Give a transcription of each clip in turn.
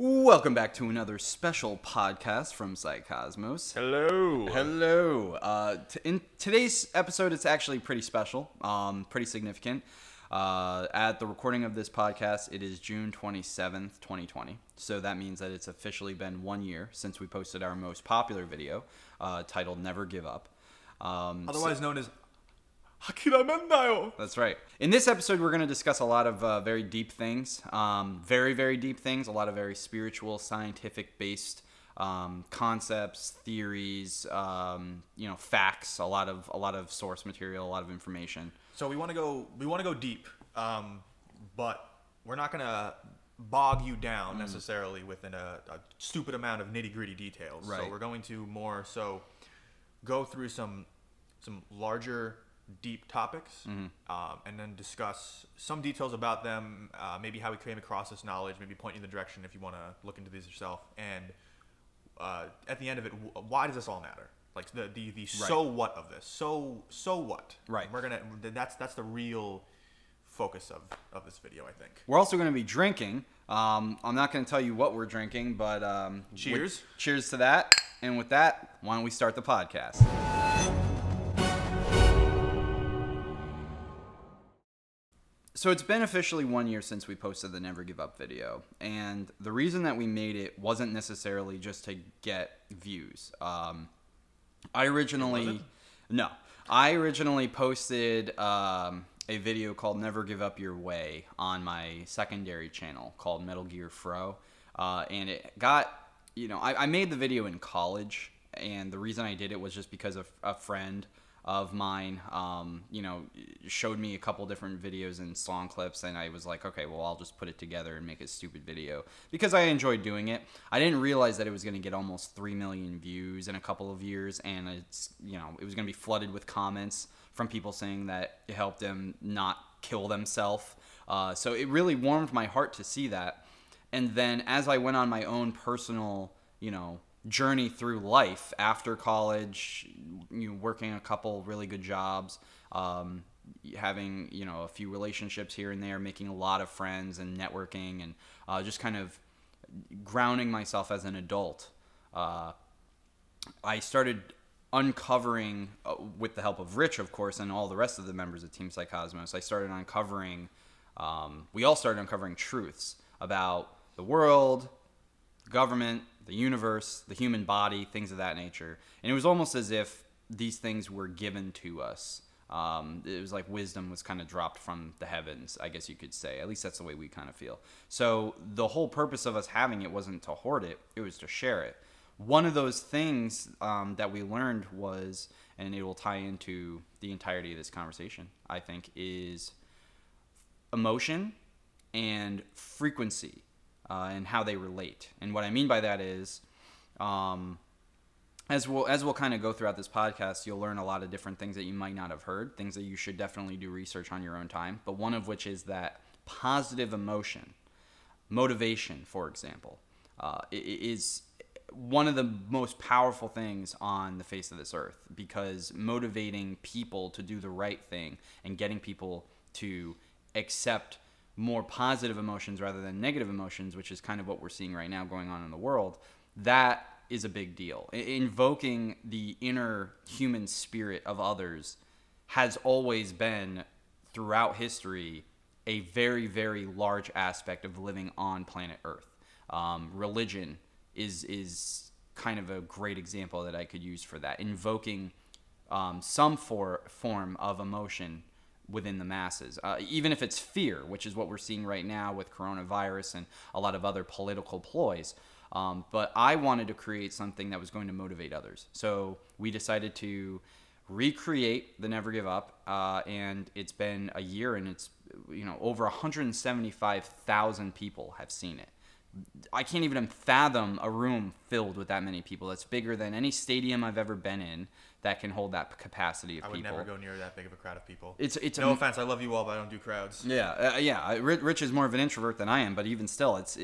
Welcome back to another special podcast from Psycosmos. Hello. Hello. Uh, t- in today's episode, it's actually pretty special, um, pretty significant. Uh, at the recording of this podcast, it is June 27th, 2020. So that means that it's officially been one year since we posted our most popular video uh, titled Never Give Up. Um, Otherwise known as. That's right. In this episode, we're going to discuss a lot of uh, very deep things, um, very, very deep things, a lot of very spiritual, scientific based um, concepts, theories, um, you know, facts, a lot of a lot of source material, a lot of information. So we want to go. We want to go deep, um, but we're not gonna bog you down Mm. necessarily within a, a stupid amount of nitty gritty details. So we're going to more so go through some some larger, deep topics, Mm-hmm. um, and then discuss some details about them. Uh, maybe how we came across this knowledge. Maybe point you in the direction if you want to look into these yourself. And uh, at the end of it, wh- why does this all matter? Like the the, the so what of this? So so what? Right. We're gonna. That's that's the real focus of of this video. I think. We're also going to be drinking. Um, I'm not going to tell you what we're drinking, but um, Cheers. with- cheers to that. And with that, why don't we start the podcast? So it's been officially one year since we posted the Never Give Up video, and the reason that we made it wasn't necessarily just to get views. Um, I originally, no, I originally posted um, a video called "Never Give Up Your Way" on my secondary channel called Metal Gear Fro, uh, and it got, you know, I, I made the video in college, and the reason I did it was just because of a friend of mine, um, you know, showed me a couple different videos and song clips, and I was like, okay, well, I'll just put it together and make a stupid video because I enjoyed doing it. I didn't realize that it was going to get almost three million views in a couple of years, and it's, you know, it was going to be flooded with comments from people saying that it helped them not kill themselves. Uh, so it really warmed my heart to see that. And then as I went on my own personal, you know, journey through life after college, you know, working a couple really good jobs, um, having you know a few relationships here and there, making a lot of friends and networking, and uh, just kind of grounding myself as an adult. Uh, I started uncovering, uh, with the help of Rich, of course, and all the rest of the members of Team Psycosmos, I started uncovering, um, we all started uncovering truths about the world, government, the universe, the human body, things of that nature. And it was almost as if these things were given to us. Um, it was like wisdom was kind of dropped from the heavens, I guess you could say. At least that's the way we kind of feel. So the whole purpose of us having it wasn't to hoard it, it was to share it. One of those things um, that we learned was, and it will tie into the entirety of this conversation, I think, is emotion and frequency uh, and how they relate. And what I mean by that is, um, as we'll as we'll kind of go throughout this podcast, you'll learn a lot of different things that you might not have heard, things that you should definitely do research on your own time. But one of which is that positive emotion, motivation, for example, uh, is one of the most powerful things on the face of this earth because motivating people to do the right thing and getting people to accept more positive emotions rather than negative emotions, which is kind of what we're seeing right now going on in the world, that is a big deal. Invoking the inner human spirit of others has always been throughout history a very, very large aspect of living on planet Earth. Um, religion is is kind of a great example that I could use for that. Invoking um, some for, form of emotion within the masses, uh, even if it's fear, which is what we're seeing right now with coronavirus and a lot of other political ploys. Um, but I wanted to create something that was going to motivate others. So we decided to recreate the Never Give Up, uh, and it's been a year, and it's you know over 175,000 people have seen it. I can't even fathom a room filled with that many people. That's bigger than any stadium I've ever been in that can hold that capacity of I would people. never go near that big of a crowd of people. It's it's no a, offense. I love you all, but I don't do crowds. yeah, uh, yeah. Rich is more of an introvert than I am, but even still, it's uh,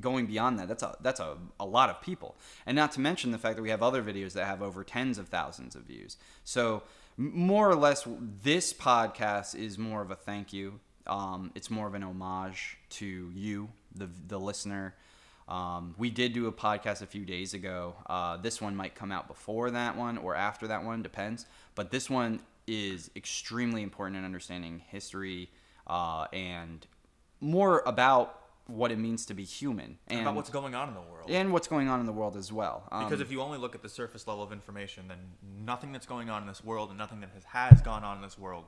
going beyond that. That's a that's a, a lot of people, and not to mention the fact that we have other videos that have over tens of thousands of views. So more or less, this podcast is more of a thank you. Um, it's more of an homage to you, the the listener. Um, we did do a podcast a few days ago. Uh, this one might come out before that one or after that one, depends. But this one is extremely important in understanding history uh, and more about what it means to be human and about what's going on in the world. and what's going on in the world as well. Um, Because if you only look at the surface level of information, then nothing that's going on in this world and nothing that has, has gone on in this world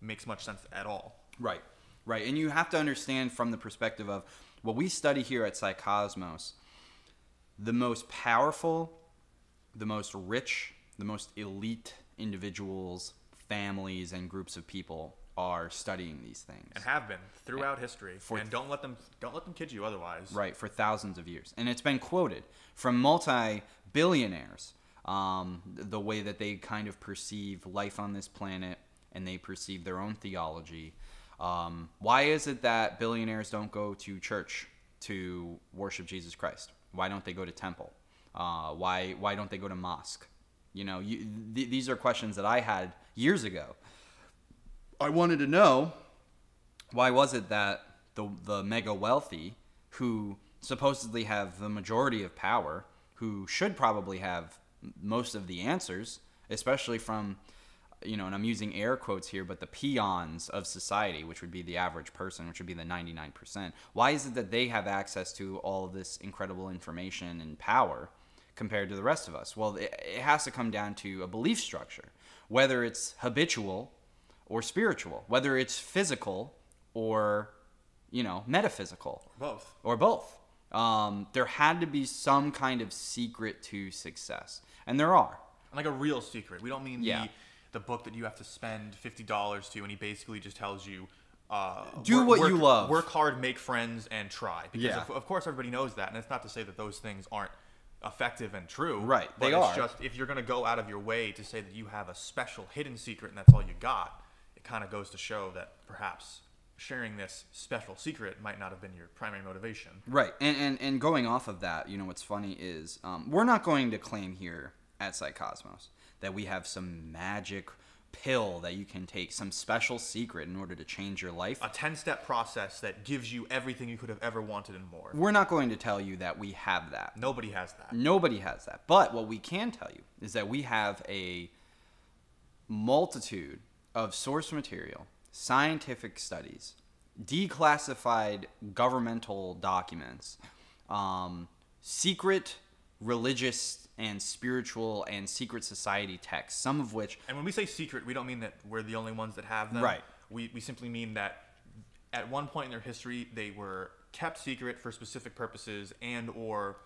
makes much sense at all. Right, right. And you have to understand from the perspective of what we study here at Psycosmos, the most powerful, the most rich, the most elite individuals, families, and groups of people are studying these things. And have been throughout history. For- and don't let them don't let them kid you otherwise. Right, for thousands of years. And it's been quoted from multi billionaires um, the way that they kind of perceive life on this planet and they perceive their own theology. Um, why is it that billionaires don't go to church to worship Jesus Christ? Why don't they go to temple? Uh, why, why don't they go to mosque? You know, you, th- these are questions that I had years ago. I wanted to know why was it that the the mega wealthy who supposedly have the majority of power who should probably have most of the answers especially from you know and I'm using air quotes here but the peons of society which would be the average person which would be the 99% why is it that they have access to all of this incredible information and power compared to the rest of us well it, it has to come down to a belief structure whether it's habitual or spiritual, whether it's physical or, you know, metaphysical Both. or both. Um, there had to be some kind of secret to success, and there are. Like a real secret. We don't mean Yeah. the the book that you have to spend fifty dollars to, and he basically just tells you. Uh, Do work- what work- you love. Work hard, make friends, and try. Because Yeah. of, of course everybody knows that, and it's not to say that those things aren't effective and true. Right, But they it's are. just if you're gonna go out of your way to say that you have a special hidden secret and that's all you got, it kind of goes to show that perhaps sharing this special secret might not have been your primary motivation. Right, and and, and going off of that, you know, what's funny is um, we're not going to claim here at Psycosmos that we have some magic pill that you can take, some special secret in order to change your life. A 10 step process that gives you everything you could have ever wanted and more. We're not going to tell you that we have that. Nobody has that. Nobody has that. But what we can tell you is that we have a multitude of source material, scientific studies, declassified governmental documents, um, secret religious and spiritual and secret society texts, some of which And when we say secret, we don't mean that we're the only ones that have them. Right. We, we simply mean that at one point in their history, they were kept secret for specific purposes, and or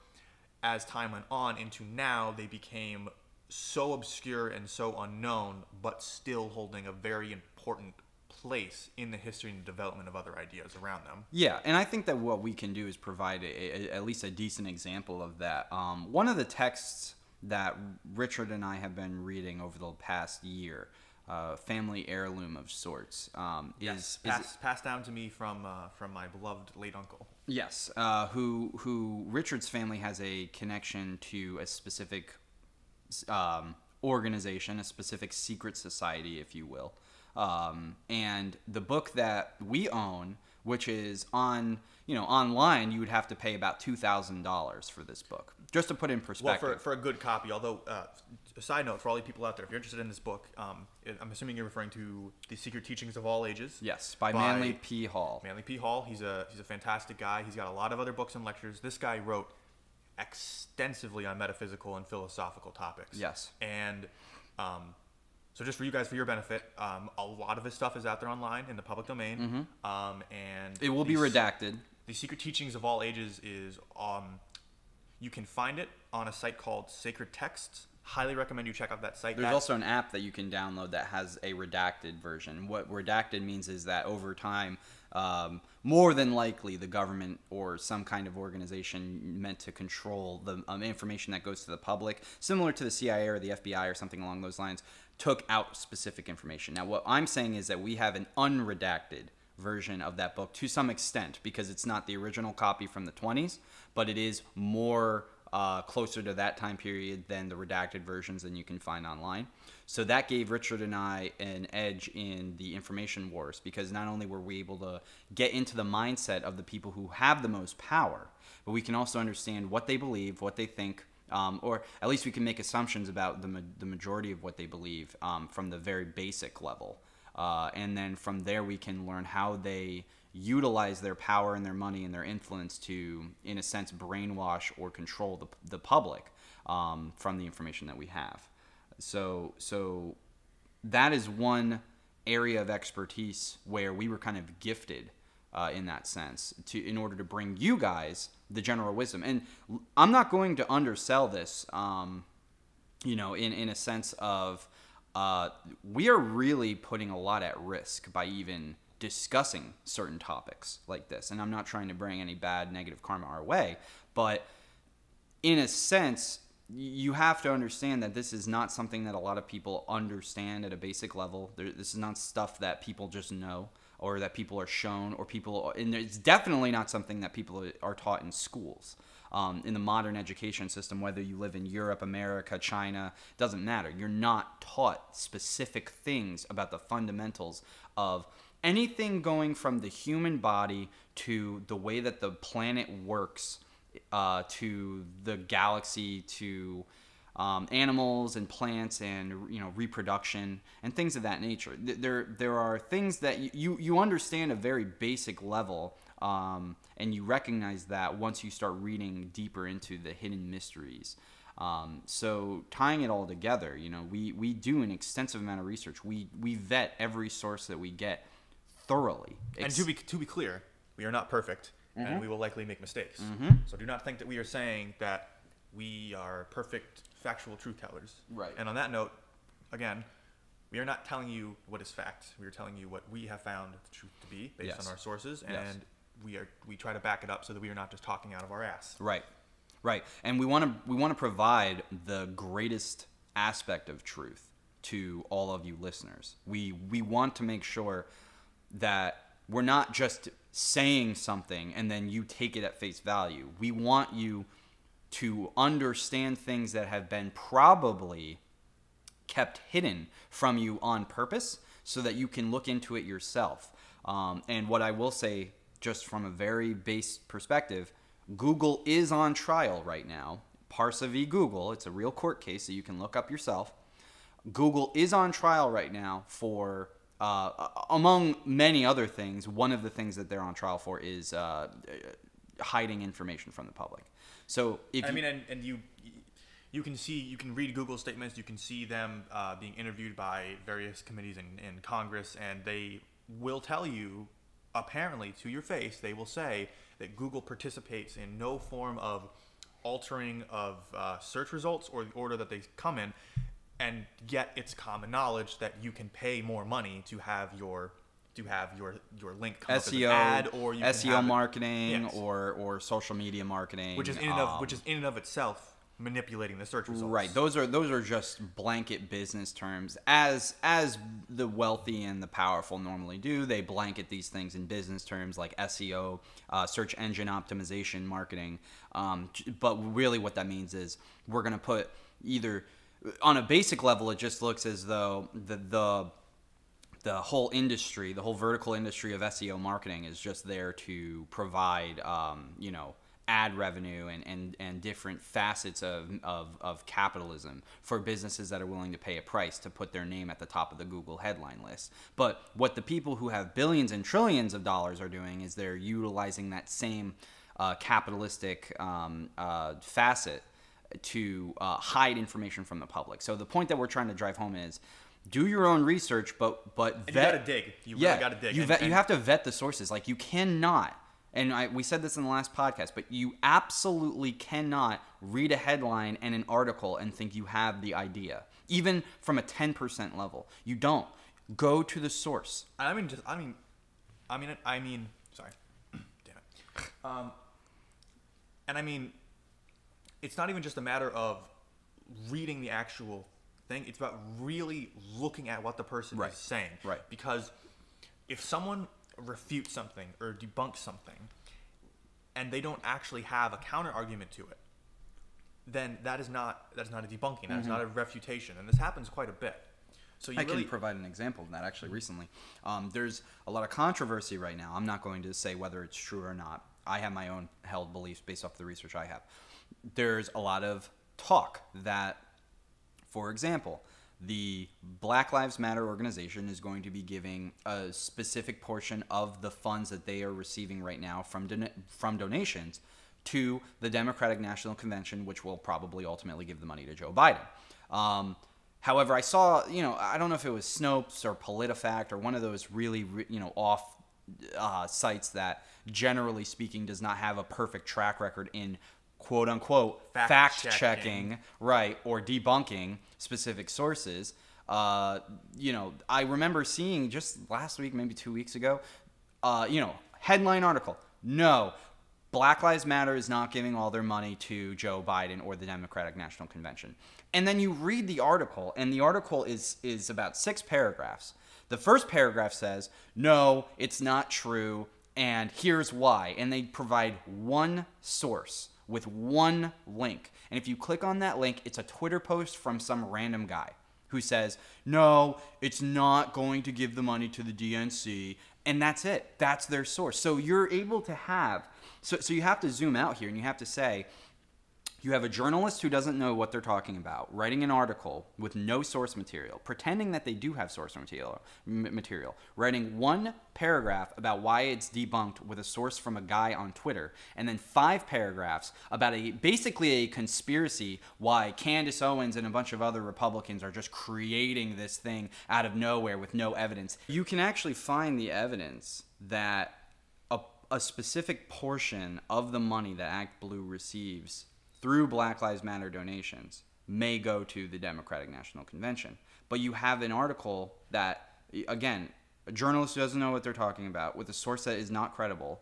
as time went on into now, they became so obscure and so unknown, but still holding a very important place in the history and development of other ideas around them. Yeah, and I think that what we can do is provide a, a, at least a decent example of that. Um, one of the texts that Richard and I have been reading over the past year, uh, family heirloom of sorts, um, is, is passed, passed down to me from uh, from my beloved late uncle. Yes, uh, who who Richard's family has a connection to a specific um, organization, a specific secret society, if you will. Um, and the book that we own, which is on you know online, you would have to pay about two thousand dollars for this book, just to put in perspective. Well, for, for a good copy, although, uh, a side note for all you people out there, if you're interested in this book, um, I'm assuming you're referring to The Secret Teachings of All Ages. yes, by, by- Manly P. Hall. Manly P. Hall. He's a he's a fantastic guy. He's got a lot of other books and lectures. This guy wrote extensively on metaphysical and philosophical topics. Yes. And um, so just for you guys, for your benefit, um, a lot of his stuff is out there online in the public domain. Um, and Mm-hmm. It will be redacted. the Secret Teachings of All Ages is um, you can find it on a site called Sacred Texts. Highly recommend you check out that site. There's That- also an app that you can download that has a redacted version. What redacted means is that over time, um, more than likely, the government or some kind of organization meant to control the um, information that goes to the public, similar to the CIA or the FBI or something along those lines, took out specific information. Now, what I'm saying is that we have an unredacted version of that book to some extent because it's not the original copy from the 20s, but it is more uh, closer to that time period than the redacted versions than you can find online. So that gave Richard and I an edge in the information wars because not only were we able to get into the mindset of the people who have the most power, but we can also understand what they believe, what they think, um, or at least we can make assumptions about the, ma- the majority of what they believe um, from the very basic level. Uh, and then from there, we can learn how they utilize their power and their money and their influence to, in a sense, brainwash or control the, the public um, from the information that we have. So, so that is one area of expertise where we were kind of gifted uh, in that sense to in order to bring you guys the general wisdom. And I'm not going to undersell this, um, you know, in in a sense of uh, we are really putting a lot at risk by even discussing certain topics like this. And I'm not trying to bring any bad negative karma our way, but in a sense, you have to understand that this is not something that a lot of people understand at a basic level. This is not stuff that people just know or that people are shown or people, and it's definitely not something that people are taught in schools. Um, in the modern education system, whether you live in Europe, America, China, doesn't matter. You're not taught specific things about the fundamentals of anything going from the human body to the way that the planet works uh, to the galaxy to um, animals and plants and you know reproduction and things of that nature. There there are things that you you understand a very basic level. Um, and you recognize that once you start reading deeper into the hidden mysteries. Um, so tying it all together, you know, we, we do an extensive amount of research. We we vet every source that we get thoroughly. and to be to be clear, we are not perfect, Mm-hmm. and we will likely make mistakes. So do not think that we are saying that we are perfect factual truth tellers. Right. And on that note, again, we are not telling you what is fact. We are telling you what we have found the truth to be based Yes. on our sources, and Yes. we are we try to back it up so that we are not just talking out of our ass. Right, right, and we want to we want to provide the greatest aspect of truth to all of you listeners. We we want to make sure that we're not just saying something and then you take it at face value. We want you to understand things that have been probably kept hidden from you on purpose so that you can look into it yourself. Um, and what I will say, just from a very base perspective, Google is on trial right now. Parsa v. Google, it's a real court case that you can look up yourself. Google is on trial right now for, uh, among many other things, one of the things that they're on trial for is uh, hiding information from the public. So if I you, mean, and, and you you can see you can read Google statements. You can see them uh, being interviewed by various committees in, in Congress, and they will tell you, apparently to your face, they will say that Google participates in no form of altering of uh, search results or the order that they come in, and yet it's common knowledge that you can pay more money to have your to have your your link come up as an SEO, ad or SEO marketing Yes. or or social media marketing, which is in and of um, which is in and of itself manipulating the search results. right. Those are those are just blanket business terms, as as the wealthy and the powerful normally do. They blanket these things in business terms like SEO, uh, search engine optimization, marketing. Um, but really, what that means is we're gonna put either on a basic level, it just looks as though the the the whole industry, the whole vertical industry of SEO marketing is just there to provide, um, you know, ad revenue and, and, and different facets of, of, of capitalism for businesses that are willing to pay a price to put their name at the top of the Google headline list. But what the people who have billions and trillions of dollars are doing is they're utilizing that same uh, capitalistic um, uh, facet to uh, hide information from the public. So the point that we're trying to drive home is do your own research, but but And you gotta dig. You really gotta dig. You And- vet, you have to vet the sources. Like you cannot, and I, we said this in the last podcast, but you absolutely cannot read a headline and an article and think you have the idea, even from a ten percent level. You don't. Go to the source. I mean, just I mean, I mean, I mean, sorry, damn it. Um, and I mean, it's not even just a matter of reading the actual thing. It's about really looking at what the person Right. is saying. Right. Because if someone refutes something or debunks something, and they don't actually have a counter argument to it, then that is not that is not a debunking. That is not a refutation, and this happens quite a bit. So you I really, can provide an example of that actually recently. Um, there's a lot of controversy right now. I'm not going to say whether it's true or not. I have my own held beliefs based off the research I have. There's a lot of talk that, for example, the Black Lives Matter organization is going to be giving a specific portion of the funds that they are receiving right now from don- from donations to the Democratic National Convention, which will probably ultimately give the money to Joe Biden. Um, however, I saw, you know, I don't know if it was Snopes or PolitiFact or one of those really, re- you know, off uh, sites that, generally speaking, does not have a perfect track record in quote unquote Fact fact, checking. checking, right, or debunking specific sources. Uh, you know, I remember seeing just last week, maybe two weeks ago, uh, you know, headline article. No, Black Lives Matter is not giving all their money to Joe Biden or the Democratic National Convention. And then you read the article, and the article is is about six paragraphs. The first paragraph says, "No, it's not true, and here's why." And they provide one source with one link. And if you click on that link, it's a Twitter post from some random guy who says, "No, it's not going to give the money to the DNC." And that's it. That's their source. So you're able to have so so you have to zoom out here and you have to say you have a journalist who doesn't know what they're talking about, writing an article with no source material, pretending that they do have source material, material, writing one paragraph about why it's debunked with a source from a guy on Twitter, and then five paragraphs about a basically a conspiracy why Candace Owens and a bunch of other Republicans are just creating this thing out of nowhere with no evidence. You can actually find the evidence that a, a specific portion of the money that Act Blue receives through Black Lives Matter donations may go to the Democratic National Convention. But you have an article that, again, a journalist who doesn't know what they're talking about with a source that is not credible,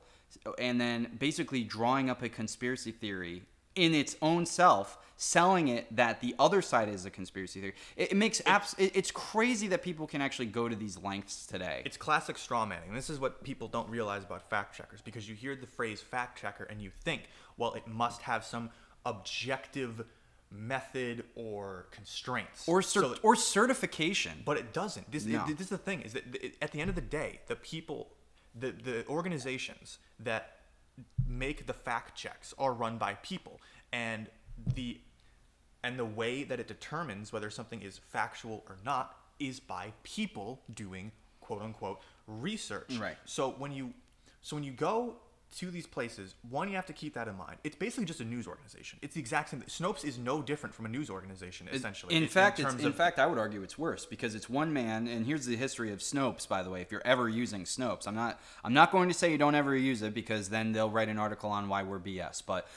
and then basically drawing up a conspiracy theory in its own self, selling it that the other side is a conspiracy theory. It, it makes abs- it, it's crazy that people can actually go to these lengths today. It's classic straw manning. This is what people don't realize about fact checkers because you hear the phrase fact checker and you think, well, it must have some objective method or constraints. or cer- So that- or certification. but it doesn't. This, No. this is the thing: is that it- at the end of the day, the people, the the organizations that make the fact checks are run by people, and the and the way that it determines whether something is factual or not is by people doing quote unquote research. Right. So when you so when you go to these places, one you have to keep that in mind. It's basically just a news organization. It's the exact same. Snopes is no different from a news organization, essentially. In in fact, terms in of- fact, I would argue it's worse because it's one man. And here's the history of Snopes, by the way. If you're ever using Snopes, I'm not. I'm not going to say you don't ever use it because then they'll write an article on why we're BS. But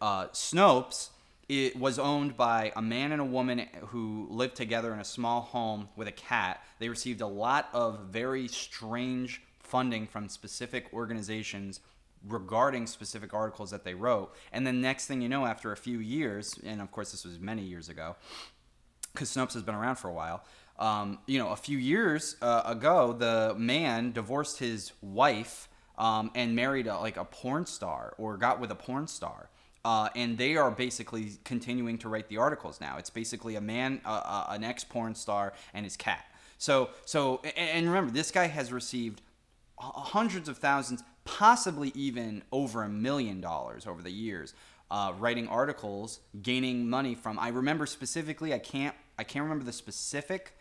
uh, Snopes. It was owned by a man and a woman who lived together in a small home with a cat. They received a lot of very strange funding from specific organizations regarding specific articles that they wrote. And then next thing you know, after a few years, and of course this was many years ago, because Snopes has been around for a while. Um, you know, a few years uh, ago, the man divorced his wife um, and married a, like a porn star or got with a porn star. Uh, and they are basically continuing to write the articles now. It's basically a man, uh, uh, an ex porn star, and his cat. So, so, and- and remember, this guy has received hundreds of thousands, possibly even over a million dollars over the years, uh, writing articles, gaining money from. I remember specifically, I can't, I can't remember the specific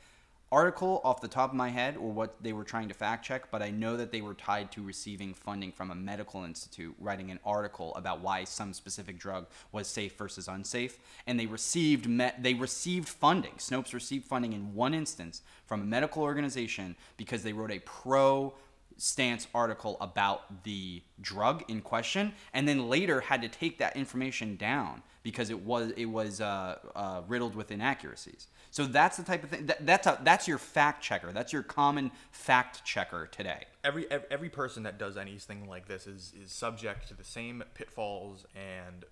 article off the top of my head or what they were trying to fact check, but I know that they were tied to receiving funding from a medical institute, writing an article about why some specific drug was safe versus unsafe, and they received me- they received funding. Snopes received funding in one instance from a medical organization because they wrote a pro stance article about the drug in question, and then later had to take that information down because it was it was uh, uh, riddled with inaccuracies. So that's the type of thing. That, that's a, that's your fact checker. That's your common fact checker today. every every person that does anything like this is is subject to the same pitfalls and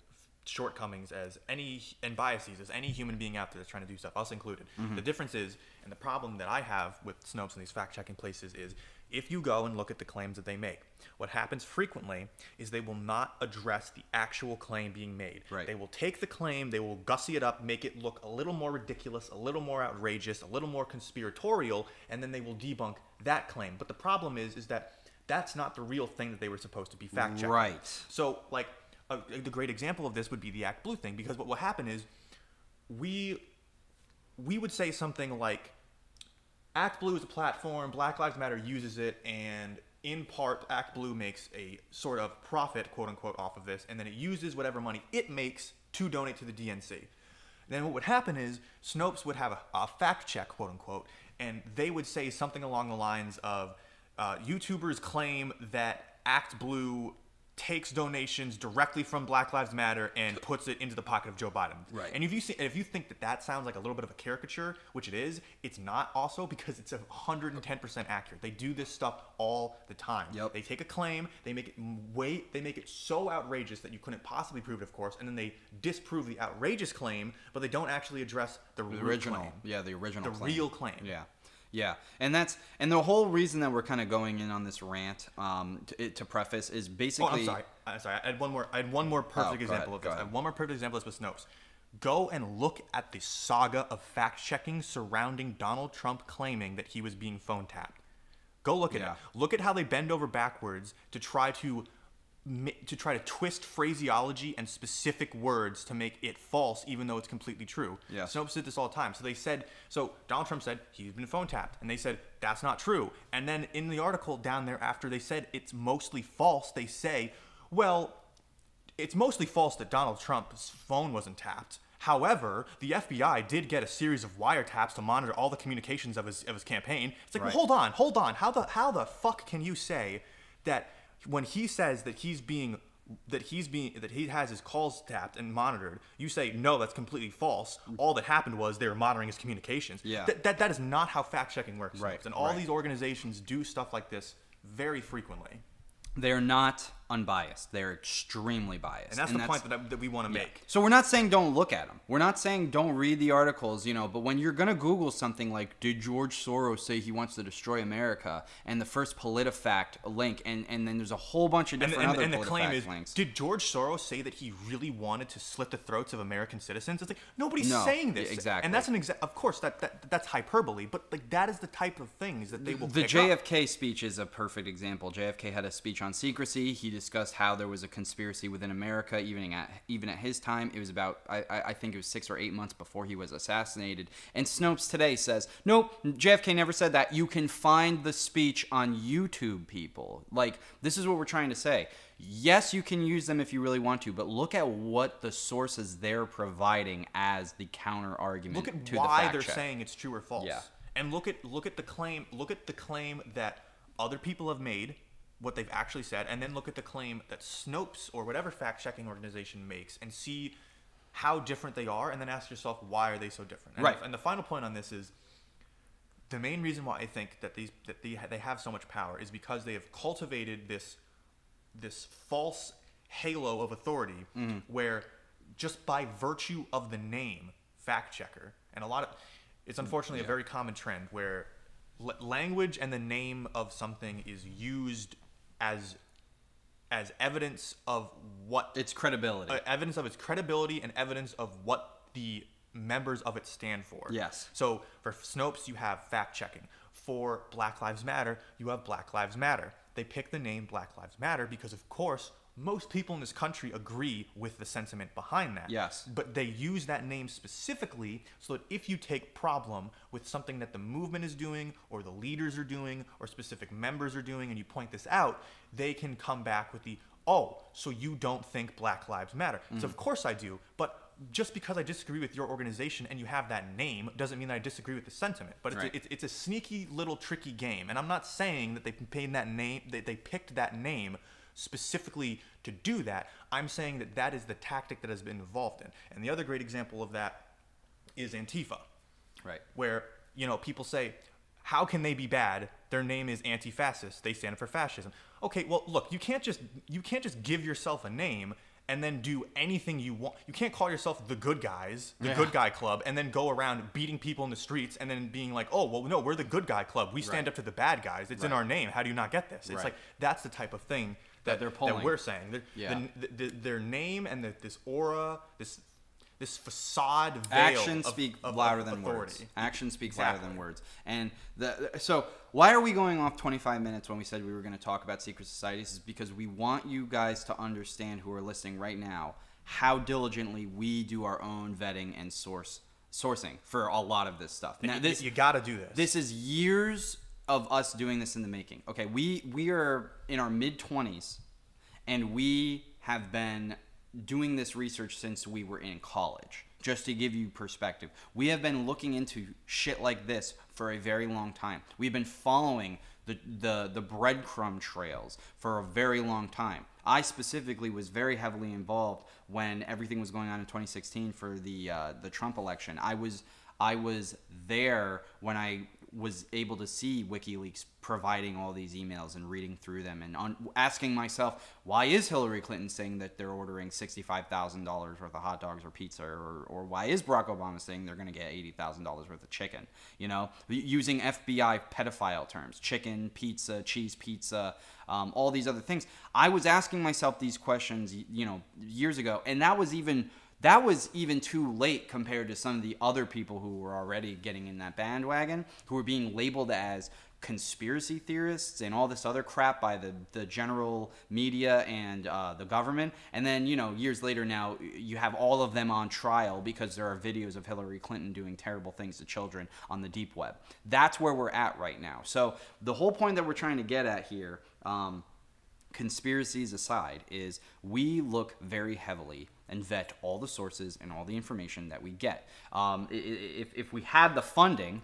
shortcomings as any and biases as any human being out there that's trying to do stuff, us included. Mm-hmm. The difference is, and the problem that I have with Snopes and these fact checking places is, if you go and look at the claims that they make, what happens frequently is they will not address the actual claim being made. Right. They will take the claim, they will gussy it up, make it look a little more ridiculous, a little more outrageous, a little more conspiratorial, and then they will debunk that claim. But the problem is, is that that's not the real thing that they were supposed to be fact checking. Right. So, like, a, the great example of this would be the Act Blue thing, because what will happen is we we would say something like Act Blue is a platform, Black Lives Matter uses it, and in part, Act Blue makes a sort of profit, quote unquote, off of this, and then it uses whatever money it makes to donate to the DNC. Then what would happen is Snopes would have a, a fact check, quote unquote, and they would say something along the lines of uh, YouTubers claim that Act Blue takes donations directly from Black Lives Matter and puts it into the pocket of Joe Biden. Right. And if you see, if you think that that sounds like a little bit of a caricature, which it is, it's not. Also because it's 110% accurate. They do this stuff all the time. Yep. They take a claim, they make it way, they make it so outrageous that you couldn't possibly prove it, of course, and then they disprove the outrageous claim, but they don't actually address the, The original, claim. yeah, the original, The claim. real claim. Yeah, yeah, and that's and the whole reason that we're kind of going in on this rant, um, to, to preface is basically. Oh. I'm sorry. I'm sorry. I had one more. I had one more perfect Oh, example ahead, of this. I have one more perfect example of this with Snopes. Go and look at the saga of fact checking surrounding Donald Trump claiming that he was being phone tapped. Go look at Yeah. it. Look at how they bend over backwards to try to to try to twist phraseology and specific words to make it false, even though it's completely true. Yes. Snopes did this all the time. So they said, so Donald Trump said he's been phone tapped, and they said that's not true. And then in the article down there, after they said it's mostly false, they say, well, it's mostly false that Donald Trump's phone wasn't tapped. However, the FBI did get a series of wiretaps to monitor all the communications of his of his campaign. It's like, Right. well, hold on, hold on. How the how the fuck can you say that when he says that he's being that he's being that he has his calls tapped and monitored, you say no, that's completely false. All that happened was they were monitoring his communications. Yeah. That that, that is not how fact checking works. Right, And all right. these organizations do stuff like this very frequently. they're not unbiased. They're extremely biased, And that's the point that, I, that we want to make. So we're not saying don't look at them. We're not saying don't read the articles, you know. But when you're gonna Google something like "Did George Soros say he wants to destroy America?" and the first PolitiFact link, and and then there's a whole bunch of different and, other and the claim PolitiFact is, links. did George Soros say that he really wanted to slit the throats of American citizens? It's like nobody's No, saying this. yeah, exactly. And that's an exact, Of course, that, that that's hyperbole, but like that is the type of things that they will. the pick up. JFK speech is a perfect example. JFK had a speech on secrecy. He discussed how there was a conspiracy within America, even at even at his time. It was about I, I think it was six or eight months before he was assassinated. And Snopes today says, nope, JFK never said that. You can find the speech on YouTube, people. Like this is what we're trying to say. Yes, you can use them if you really want to, but look at what the sources they're providing as the counter argument Look at to the why fact they're check. saying it's true or false. Yeah. And look at look at the claim. Look at the claim that other people have made, what they've actually said, and then look at the claim that Snopes or whatever fact-checking organization makes, and see how different they are, and then ask yourself why are they so different. And Right. The, and the final point on this is the main reason why I think that these that they, they have so much power is because they have cultivated this this false halo of authority Mm-hmm. where just by virtue of the name fact checker and a lot of it's unfortunately a very common trend where l- language and the name of something is used as as evidence of what It's credibility. uh, evidence of its credibility and evidence of what the members of it stand for. Yes. So for Snopes, you have fact checking. For Black Lives Matter, you have Black Lives Matter. They pick the name Black Lives Matter because, of course, most people in this country agree with the sentiment behind that. Yes. But they use that name specifically so that if you take problem with something that the movement is doing or the leaders are doing or specific members are doing and you point this out, they can come back with the, oh, so you don't think Black Lives Matter. So mm. of course I do, but just because I disagree with your organization and you have that name doesn't mean that I disagree with the sentiment. But it's, Right. a, it's, it's a sneaky little tricky game. And I'm not saying that they paid that name, that they picked that name specifically to do that. I'm saying that that is the tactic that has been involved in. And the other great example of that is Antifa right. where you know people say how can they be bad their name is anti-fascist they stand up for fascism okay well look you can't just you can't just give yourself a name and then do anything you want you can't call yourself the good guys the Yeah. good guy club and then go around beating people in the streets and then being like oh well no we're the good guy club we stand Right. up to the bad guys it's in our name how do you not get this it's Right. like that's the type of thing that, they're that pulling. we're saying They're- Yeah. the, the, their name and the, this aura this this facade veil Actions of- speak of- of louder than authority. words. Actions speak louder than words. And the so why are we going off 25 minutes when we said we were going to talk about secret societies? Is because we want you guys to understand who are listening right now how diligently we do our own vetting and source sourcing for a lot of this stuff. Now You- this you got to do this. this is years of us doing this in the making. Okay, we we are in our mid 20s and we have been doing this research since we were in college. Just to give you perspective, we have been looking into shit like this for a very long time. We've been following the the the breadcrumb trails for a very long time. I specifically was very heavily involved when everything was going on in 2016 for the uh, the Trump election. I was I was there when I was able to see WikiLeaks providing all these emails and reading through them and un- asking myself, why is Hillary Clinton saying that they're ordering $65,000 worth of hot dogs or pizza? Or, or why is Barack Obama saying they're going to get $80,000 worth of chicken? You know, using FBI pedophile terms chicken, pizza, cheese pizza, um, all these other things. I was asking myself these questions, you know, years ago, and that was even that was even too late compared to some of the other people who were already getting in that bandwagon, who were being labeled as conspiracy theorists and all this other crap by the, the general media and uh, the government. And then, you know, years later now, you have all of them on trial because there are videos of Hillary Clinton doing terrible things to children on the deep web. That's where we're at right now. So the whole point that we're trying to get at here. Um, conspiracies aside, is we look very heavily and vet all the sources and all the information that we get. Um, if, if we had the funding,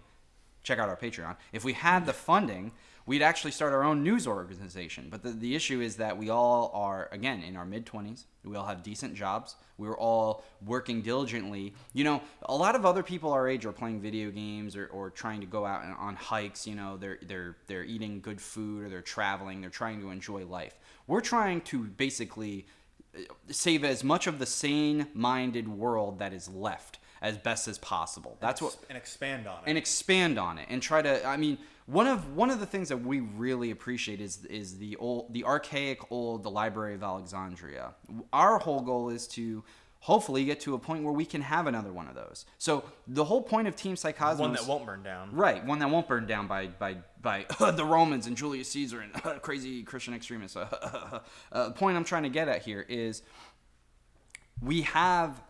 check out our Patreon. If we had the funding, we'd actually start our own news organization. But the, the issue is that we all are, again, in our mid 20s. We all have decent jobs. We were all working diligently. You know, a lot of other people our age are playing video games or, or trying to go out and- on hikes. You know, they're, they're, they're eating good food or they're traveling. They're trying to enjoy life. We're trying to basically uh, save as much of the sane minded world that is left as best as possible. That's what and expand on it. and expand on it and try to i mean one of one of the things that we really appreciate is is the old the archaic old the library of alexandria our whole goal is to hopefully get to a point where we can have another one of those so the whole point of team psycosmos One that won't burn down. Right, one that won't burn down by by by the Romans and Julius Caesar and crazy Christian extremists. uh, the point I'm trying to get at here is we have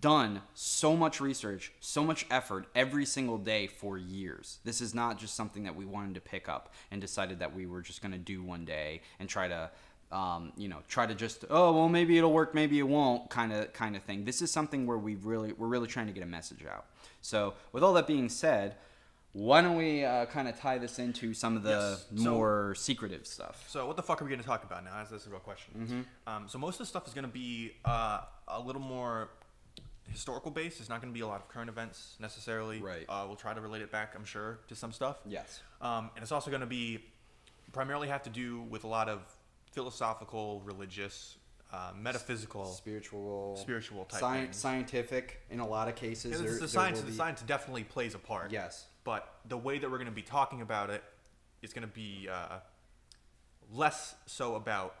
done so much research, so much effort every single day for years. This is not just something that we wanted to pick up and decided that we were just going to do one day and try to um, you know, try to just oh well maybe it'll work, maybe it won't kind of kind of thing. This is something where we really we're really trying to get a message out. So with all that being said, why don't we uh, kind of tie this into some of the Yes. So- more secretive stuff? So what the fuck are we going to talk about now? That's, that's a real question. Mm-hmm. Um, so most of the stuff is going to be uh, a little more historical base. It's not going to be a lot of current events necessarily. Right. Uh, we'll try to relate it back, I'm sure, to some stuff. Yes. Um, and it's also going to be primarily have to do with a lot of philosophical, religious, uh, metaphysical. Spiritual, Spiritual type sci- scientific in a lot of cases. There- the science, the be- science definitely plays a part. Yes. But the way that we're going to be talking about it is going to be uh, less so about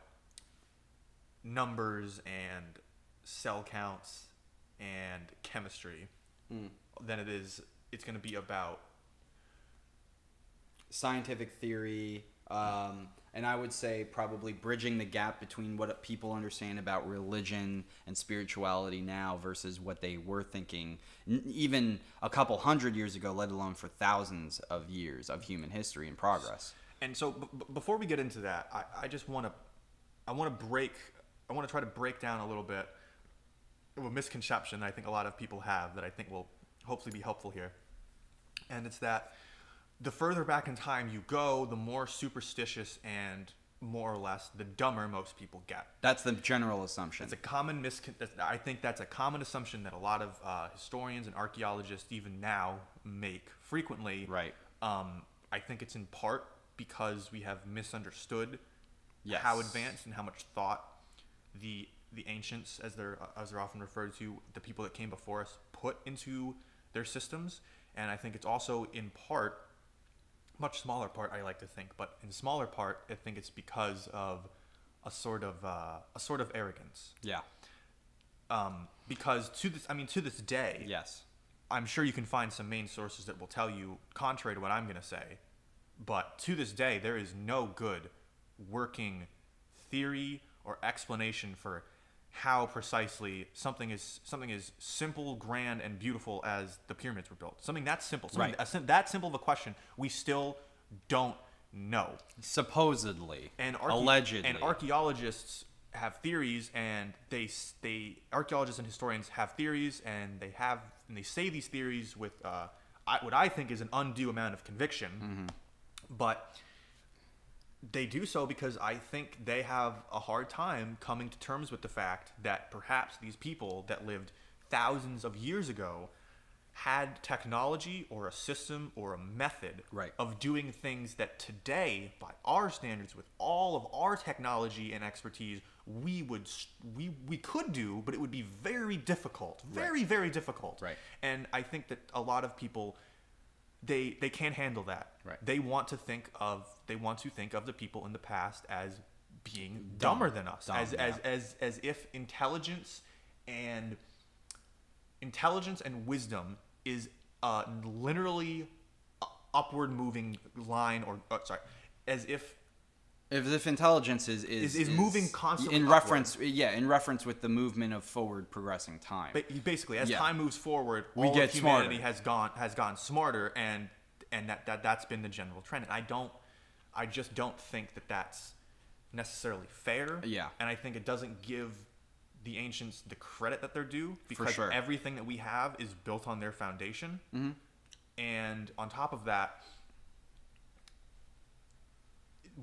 numbers and cell counts and chemistry Hmm. than it is. It's going to be about scientific theory, um, and I would say probably bridging the gap between what people understand about religion and spirituality now versus what they were thinking n- even a couple hundred years ago, let alone for thousands of years of human history and progress. And so, b- before we get into that, I, I just want to, I want to break, I want to try to break down a little bit a misconception I think a lot of people have that I think will hopefully be helpful here. And it's that the further back in time you go, the more superstitious and more or less the dumber most people get. That's the general assumption. It's a common miscon. I think that's a common assumption that a lot of uh, historians and archaeologists even now make frequently. Right. Um, I think it's in part because we have misunderstood Yes. how advanced and how much thought the the ancients, as they're as they're often referred to, the people that came before us, put into their systems. And I think it's also in part, much smaller part, I like to think, but in smaller part, I think it's because of a sort of uh, a sort of arrogance yeah. um, because to this, I mean, to this day, Yes. I'm sure you can find some main sources that will tell you contrary to what I'm going to say. But to this day, there is no good working theory or explanation for how precisely something is something as simple, grand, and beautiful as the pyramids were built. Something that simple, something Right. sim- that simple of a question, we still don't know. Supposedly. And archae- allegedly. and archaeologists have theories, and they they archaeologists and historians have theories, and they have and they say these theories with uh, I, what I think is an undue amount of conviction, but they do so because I think they have a hard time coming to terms with the fact that perhaps these people that lived thousands of years ago had technology or a system or a method Right. of doing things that today by our standards with all of our technology and expertise we would we we could do but it would be very difficult very very difficult Right. and i think that a lot of people they they can't handle that Right. they want to think of they want to think of the people in the past as being dumber than us Dumb, as, as yeah. as as if intelligence and intelligence and wisdom is a literally upward moving line or uh, sorry as if If, if intelligence is is, Is- is moving constantly in upward. reference, yeah, in reference with the movement of forward progressing time. ba- basically as Yeah. time moves forward We all get of humanity smarter. has gone has gone smarter and and that, that that's been the general trend and i don't i just don't think that that's necessarily fair Yeah. and i think it doesn't give the ancients the credit that they're due because sure. everything that we have is built on their foundation Mm-hmm. and on top of that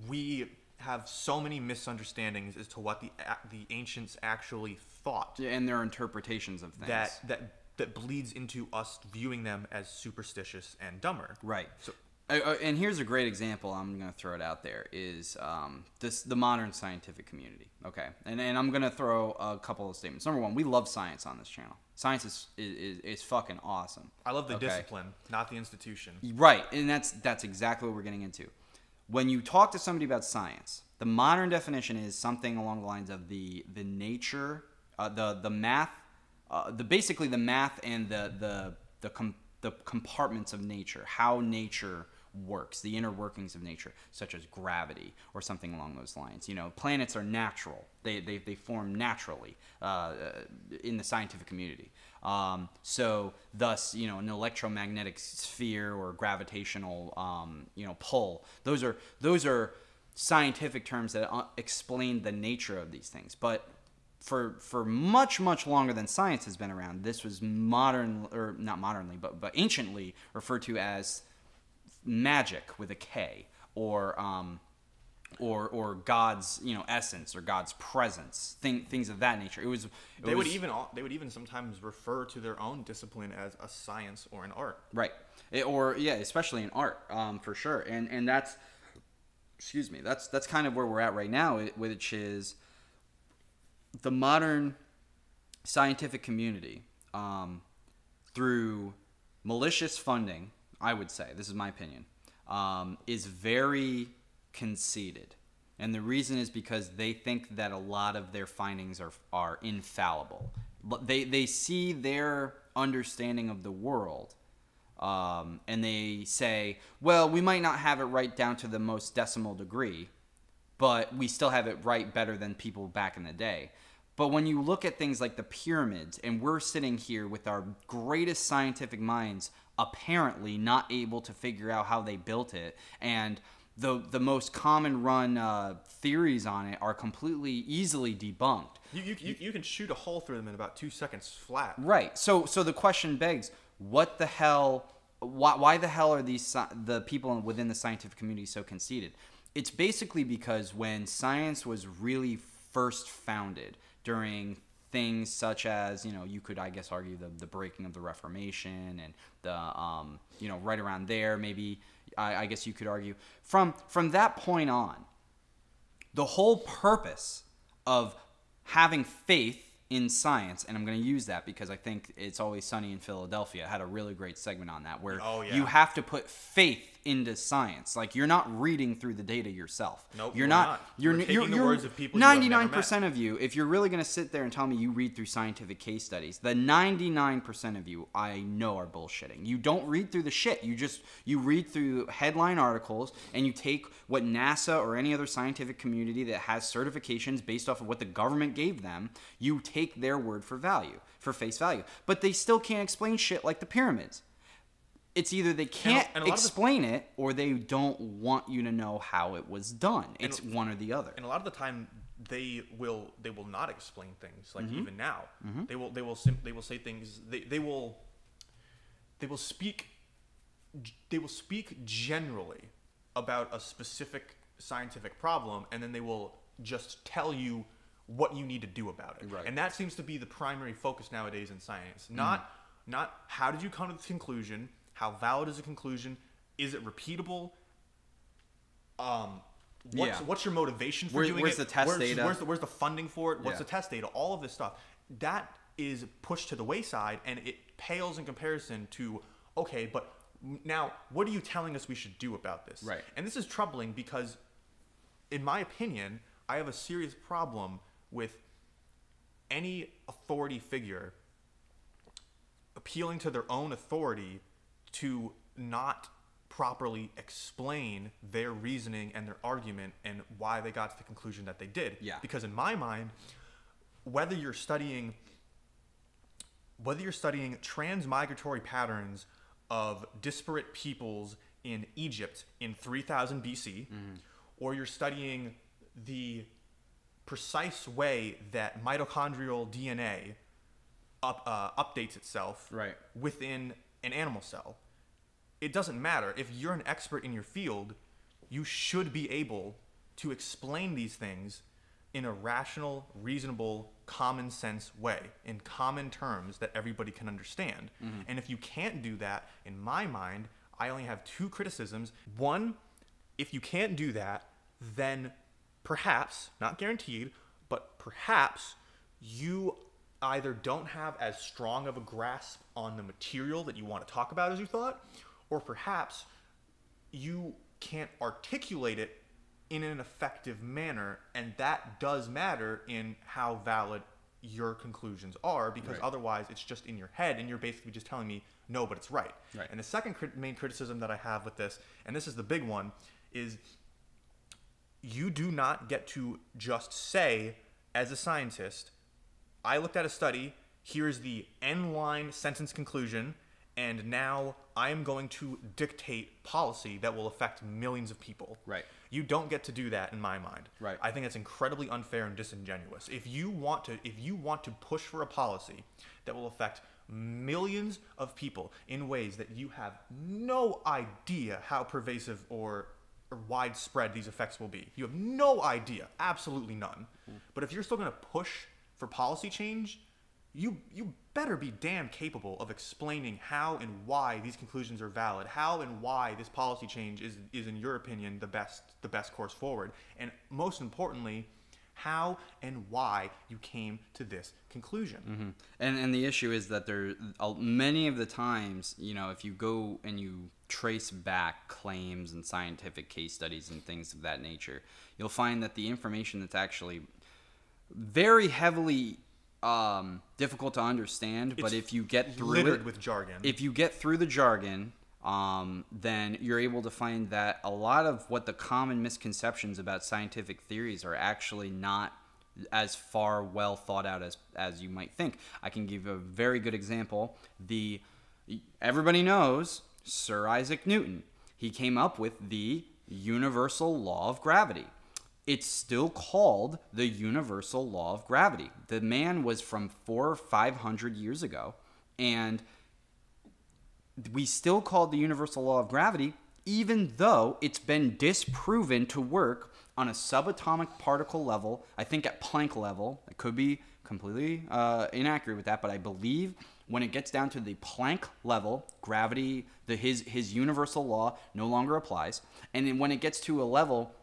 we have so many misunderstandings as to what the the ancients actually thought Yeah, and their interpretations of things. that that that bleeds into us viewing them as superstitious and dumber. Right. So Uh, uh, and here's a great example. I'm going to throw it out there. Is um, this the modern scientific community? Okay, and and I'm going to throw a couple of statements. Number one, we love science on this channel. Science is is, is, is fucking awesome. I love the Okay? discipline, not the institution. Right, and that's that's exactly what we're getting into. When you talk to somebody about science, the modern definition is something along the lines of the the nature, uh, the the math, uh, the basically the math and the the the com- the compartments of nature, how nature works, the inner workings of nature, such as gravity or something along those lines. You know, planets are natural; they they, they form naturally uh, in the scientific community. Um, so, thus, you know, an electromagnetic sphere or gravitational, um, you know, pull. Those are those are scientific terms that uh, explain the nature of these things. But for for much much longer than science has been around, this was modern or not modernly, but but anciently referred to as magic with a K or um, or or God's you know essence or God's presence, thing, things of that nature. It was it They would even they would even sometimes refer to their own discipline as a science or an art. Right. It- or yeah, especially in art, um, for sure. And and that's excuse me, that's that's kind of where we're at right now, which is the modern scientific community um, through malicious funding. I would say this is my opinion, um, is very conceited. And the reason is because they think that a lot of their findings are, are infallible. They, they see their understanding of the world um, and they say, well, we might not have it right down to the most decimal degree, but we still have it right better than people back in the day. But when you look at things like the pyramids, and we're sitting here with our greatest scientific minds apparently not able to figure out how they built it, and the the most common run uh, theories on it are completely easily debunked. You, you, you, you can shoot a hole through them in about two seconds flat. Right. So so the question begs, what the hell? Why, why the hell are these the people within the scientific community so conceited? It's basically because when science was really first founded during things such as you know you could I guess argue the the breaking of the Reformation and the um you know right around there maybe I, I guess you could argue from from that point on the whole purpose of having faith in science, and I'm going to use that because I think it's always sunny in Philadelphia. Had a really great segment on that where Oh, yeah. you have to put faith into science. Like you're not reading through the data yourself. Nope, you're not. not. You're We're you're, you're words of people have never 99% of you. If you're really going to sit there and tell me you read through scientific case studies, the 99% of you I know are bullshitting. You don't read through the shit. You just you read through headline articles and you take what NASA or any other scientific community that has certifications based off of what the government gave them. You take their word for value, for face value. But they still can't explain shit like the pyramids it's either they can't and a of the- explain it or they don't want you to know how it was done. It's one or the other. and a lot of the time they will they will not explain things like Mm-hmm. even now they will they will sim- they will say things they, they will they will speak they will speak generally about a specific scientific problem and then they will just tell you what you need to do about it Right. and that seems to be the primary focus nowadays in science not not how did you come to this conclusion how valid is the conclusion is it repeatable um what's, Yeah. what's your motivation for Where- doing where's it the test where's, data? where's the, where's the funding for it what's Yeah. the test data all of this stuff that is pushed to the wayside and it pales in comparison to okay but now what are you telling us we should do about this Right. and this is troubling because in my opinion i have a serious problem with any authority figure appealing to their own authority to not properly explain their reasoning and their argument and why they got to the conclusion that they did. Yeah. Because in my mind, whether you're studying whether you're studying transmigratory patterns of disparate peoples in Egypt in 3000 BC, or you're studying the precise way that mitochondrial DNA up, uh, updates itself Right. within an animal cell. It doesn't matter. If you're an expert in your field, you should be able to explain these things in a rational, reasonable, common sense way, in common terms that everybody can understand. Mm-hmm. And if you can't do that, in my mind, I only have two criticisms. One, if you can't do that, then perhaps, not guaranteed, but perhaps you either don't have as strong of a grasp on the material that you want to talk about as you thought, or perhaps you can't articulate it in an effective manner, and that does matter in how valid your conclusions are because Right. otherwise it's just in your head and you're basically just telling me no but it's right Right. and the second crit- main criticism that i have with this and this is the big one is you do not get to just say as a scientist i looked at a study here's the n line sentence conclusion and now i am going to dictate policy that will affect millions of people. Right. you don't get to do that in my mind. Right. i think it's incredibly unfair and disingenuous. If you want to if you want to push for a policy that will affect millions of people in ways that you have no idea how pervasive or, or widespread these effects will be you have no idea absolutely none. Hmm. But if you're still going to push for policy change you you better be damn capable of explaining how and why these conclusions are valid, how and why this policy change is is in your opinion the best the best course forward, and most importantly, how and why you came to this conclusion. Mm-hmm. And and the issue is that there many of the times, you know, if you go and you trace back claims and scientific case studies and things of that nature, you'll find that the information that's actually very heavily um, difficult to understand. but if you get through littered it, with jargon. if you get through the jargon, um, then you're able to find that a lot of what the common misconceptions about scientific theories are actually not as far well thought out as as you might think. I can give a very good example. The everybody knows Sir Isaac Newton. He came up with the universal law of gravity. It's still called the universal law of gravity. The man was from 4 or 500 years ago and we still call the universal law of gravity, even though it's been disproven to work on a subatomic particle level. I think at Planck level, I could be completely uh, inaccurate with that, but I believe when it gets down to the Planck level, gravity, the his his universal law no longer applies. And then when it gets to a level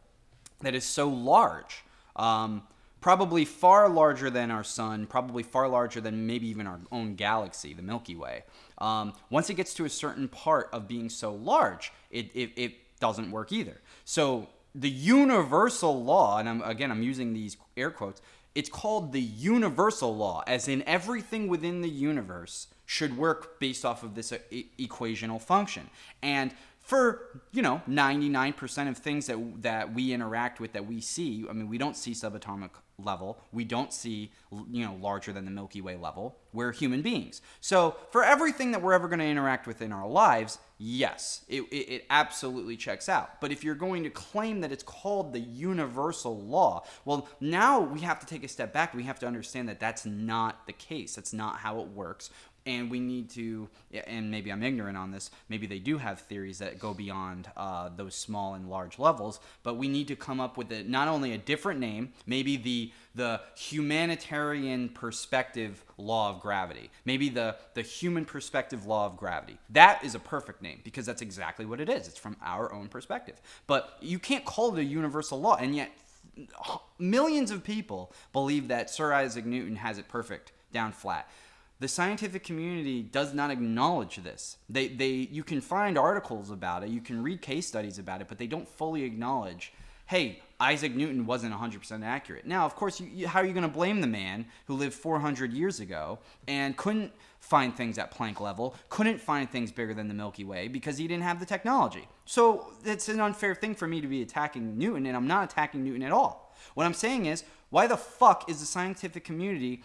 that is so large, um, probably far larger than our sun, probably far larger than maybe even our own galaxy, the Milky Way. Um, once it gets to a certain part of being so large, it, it, it doesn't work either. So the universal law, and I'm, again, I'm using these air quotes, it's called the universal law, as in everything within the universe should work based off of this e- equational function. And for you know 99% of things that that we interact with that we see i mean we don't see subatomic level. We don't see you know larger than the milky way level. We're human beings. So for everything that we're ever going to interact with in our lives yes it, it, it absolutely checks out. But if you're going to claim that it's called the universal law well now we have to take a step back. We have to understand that that's not the case. That's not how it works and we need to and maybe i'm ignorant on this maybe they do have theories that go beyond uh, those small and large levels but we need to come up with a, not only a different name maybe the the humanitarian perspective law of gravity maybe the the human perspective law of gravity. That is a perfect name because that's exactly what it is. It's from our own perspective. But you can't call it a universal law and yet millions of people believe that sir isaac newton has it perfect down flat the scientific community does not acknowledge this. They, they, you can find articles about it, you can read case studies about it, but they don't fully acknowledge, hey, Isaac Newton wasn't 100% accurate. Now, of course, you, you, how are you going to blame the man who lived 400 years ago and couldn't find things at Planck level, couldn't find things bigger than the Milky Way because he didn't have the technology? So it's an unfair thing for me to be attacking Newton, and I'm not attacking Newton at all. What I'm saying is, why the fuck is the scientific community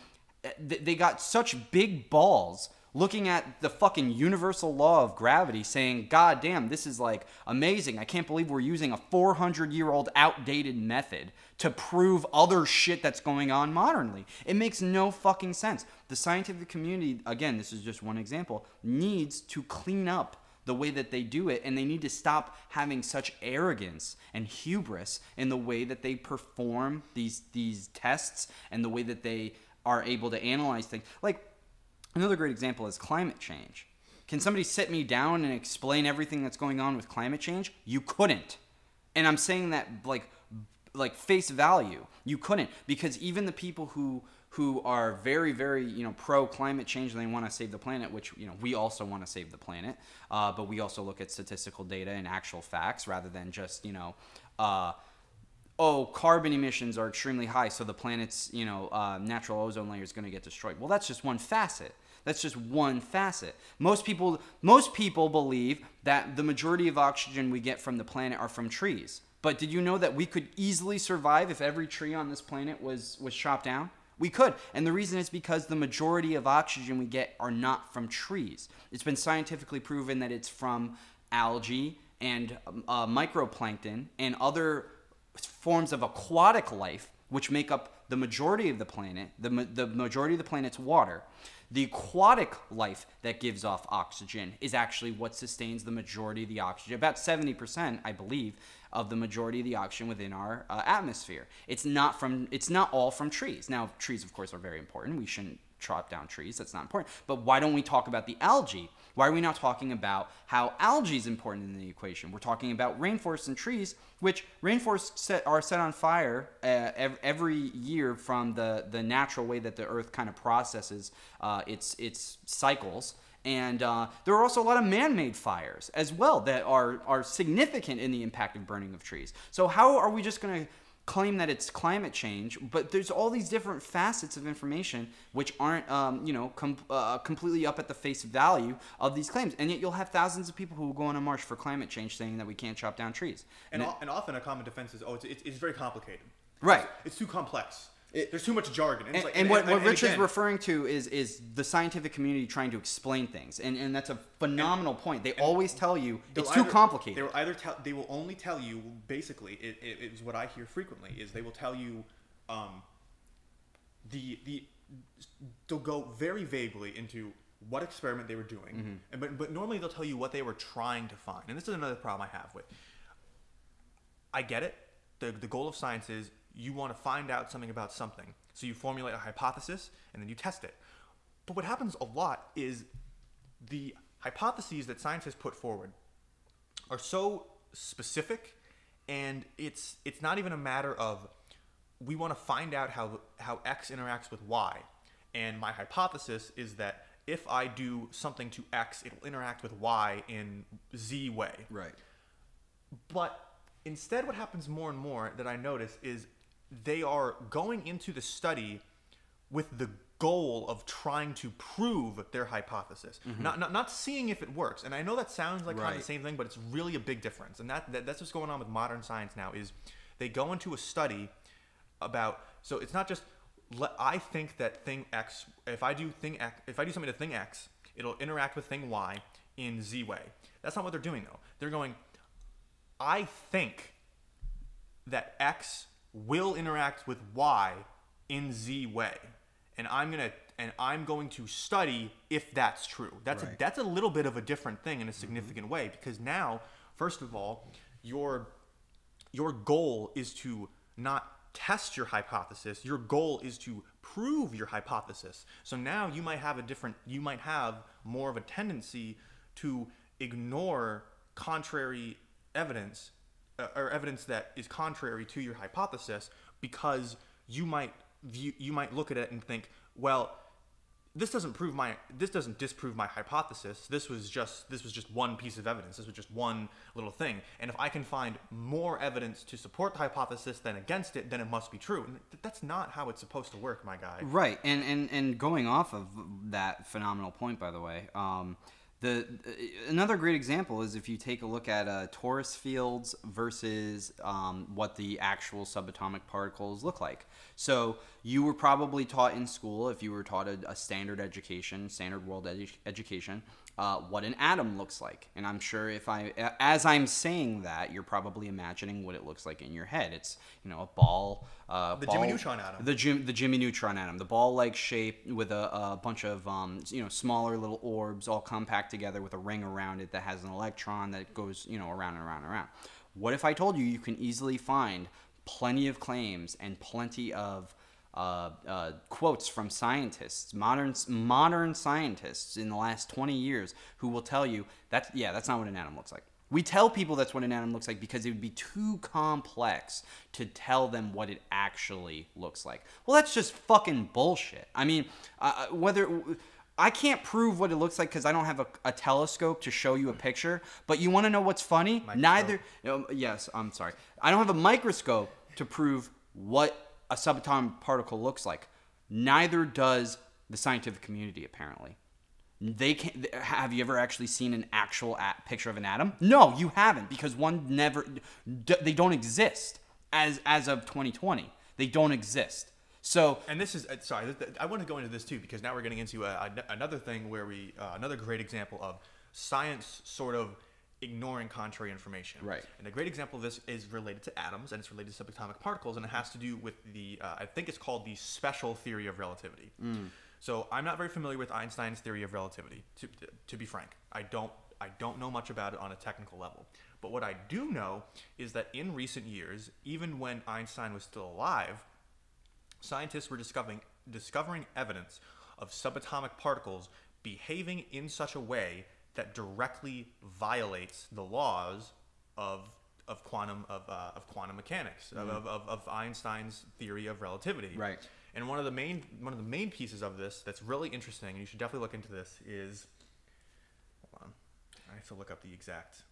they got such big balls looking at the fucking universal law of gravity saying god damn this is like amazing. I can't believe we're using a 400 year old outdated method to prove other shit that's going on modernly. It makes no fucking sense. The scientific community again this is just one example needs to clean up the way that they do it and they need to stop having such arrogance and hubris in the way that they perform these these tests and the way that they are able to analyze things. Like another great example is climate change. Can somebody sit me down and explain everything that's going on with climate change? You couldn't. And I'm saying that like like face value. You couldn't because even the people who who are very very you know pro climate change and they want to save the planet which you know we also want to save the planet uh, but we also look at statistical data and actual facts rather than just you know uh, oh, carbon emissions are extremely high, so the planet's you know uh, natural ozone layer is going to get destroyed. Well, that's just one facet. That's just one facet. Most people, most people believe that the majority of oxygen we get from the planet are from trees. But did you know that we could easily survive if every tree on this planet was was chopped down? We could. And the reason is because the majority of oxygen we get are not from trees. It's been scientifically proven that it's from algae and uh, microplankton and other forms of aquatic life, which make up the majority of the planet, the, the majority of the planet's water, the aquatic life that gives off oxygen is actually what sustains the majority of the oxygen. About 70%, I believe, of the majority of the oxygen within our uh, atmosphere. It's not from it's not all from trees. Now, trees of course are very important. We shouldn't chop down trees. That's not important. But why don't we talk about the algae? Why are we not talking about how algae is important in the equation? We're talking about rainforests and trees, which rainforests set, are set on fire uh, every year from the, the natural way that the earth kind of processes uh, its, its cycles. And uh, there are also a lot of man-made fires as well that are, are significant in the impact of burning of trees. So how are we just going to claim that it's climate change, but there's all these different facets of information which aren't, um, you know, com- uh, completely up at the face value of these claims. And yet you'll have thousands of people who will go on a march for climate change saying that we can't chop down trees. And, and, it, and often a common defense is, oh, it's, it's, it's very complicated. Right. It's, it's too complex. It, There's too much jargon. And, like, and, and what, what Rich again, is referring to is is the scientific community trying to explain things, and, and that's a phenomenal point. They always tell you it's too complicated. They will either tell they will only tell you basically it, it is what I hear frequently is they will tell you um, the the they'll go very vaguely into what experiment they were doing, mm-hmm. and, but but normally they'll tell you what they were trying to find, and this is another problem I have with. I get it. The the goal of science is you want to find out something about something. So you formulate a hypothesis and then you test it. But what happens a lot is the hypotheses that scientists put forward are so specific and it's it's not even a matter of we want to find out how how X interacts with Y, and my hypothesis is that if I do something to X, it'll interact with Y in Z way. Right. But instead, what happens more and more that I notice is they are going into the study with the goal of trying to prove their hypothesis, mm-hmm. not, not not seeing if it works. And I know that sounds like kind of the same thing, but it's really a big difference. And that, that that's what's going on with modern science now is they go into a study about so it's not just I think that thing X if I do thing X if I do something to thing X it'll interact with thing Y in Z way. That's not what they're doing though. They're going I think that X will interact with Y in Z way. And I'm gonna and I'm going to study if that's true. That's a, that's a little bit of a different thing in a mm-hmm. significant way because now, first of all, your your goal is to not test your hypothesis. Your goal is to prove your hypothesis. So now you might have a different you might have more of a tendency to ignore contrary evidence uh, or evidence that is contrary to your hypothesis because you might view you might look at it and think, well, this doesn't prove my this doesn't disprove my hypothesis. This was just this was just one piece of evidence. This was just one little thing. And if i can find more evidence to support the hypothesis than against it then it must be true. And th- that's not how it's supposed to work my guy. Right, and and and going off of that phenomenal point, by the way, um, the another great example is if you take a look at uh, torus fields versus um, what the actual subatomic particles look like. So you were probably taught in school, if you were taught a, a standard education, standard world edu- education, uh, what an atom looks like. And I'm sure if I, as I'm saying that, you're probably imagining what it looks like in your head. It's you know a ball. Uh, The ball- Jimmy Neutron atom. The Jim, the Jimmy Neutron atom, the ball-like shape with a, a bunch of um, you know smaller little orbs all compact together with a ring around it that has an electron that goes you know around and around and around. What if I told you you can easily find plenty of claims and plenty of uh, uh, quotes from scientists, modern modern scientists in the last 20 years, who will tell you that yeah, that's not what an atom looks like. We tell people that's what an atom looks like because it would be too complex to tell them what it actually looks like. Well, that's just fucking bullshit. I mean, uh, whether I can't prove what it looks like because I don't have a, a telescope to show you a picture. But you want to know what's funny? Neither. No, yes, I'm sorry. I don't have a microscope to prove what a subatomic particle looks like. Neither does the scientific community, apparently. They can Have you ever actually seen an actual picture of an atom? No, you haven't, because one never. They don't exist as as of 2020. They don't exist. So and this is uh, sorry i want to go into this too because now we're getting into a, a- another thing where we uh, another great example of science sort of ignoring contrary information. Right. and a great example of this is related to atoms and it's related to subatomic particles and it has to do with the uh, i think it's called the special theory of relativity. So i'm not very familiar with einstein's theory of relativity to, to be frank. I don't i don't know much about it on a technical level. But what i do know is that in recent years even when einstein was still alive scientists were discovering discovering evidence of subatomic particles behaving in such a way that directly violates the laws of of quantum of, uh, of quantum mechanics of, of, of, of Einstein's theory of relativity. Right. And one of the main one of the main pieces of this that's really interesting, and you should definitely look into this, is hold on, I have to look up the exact.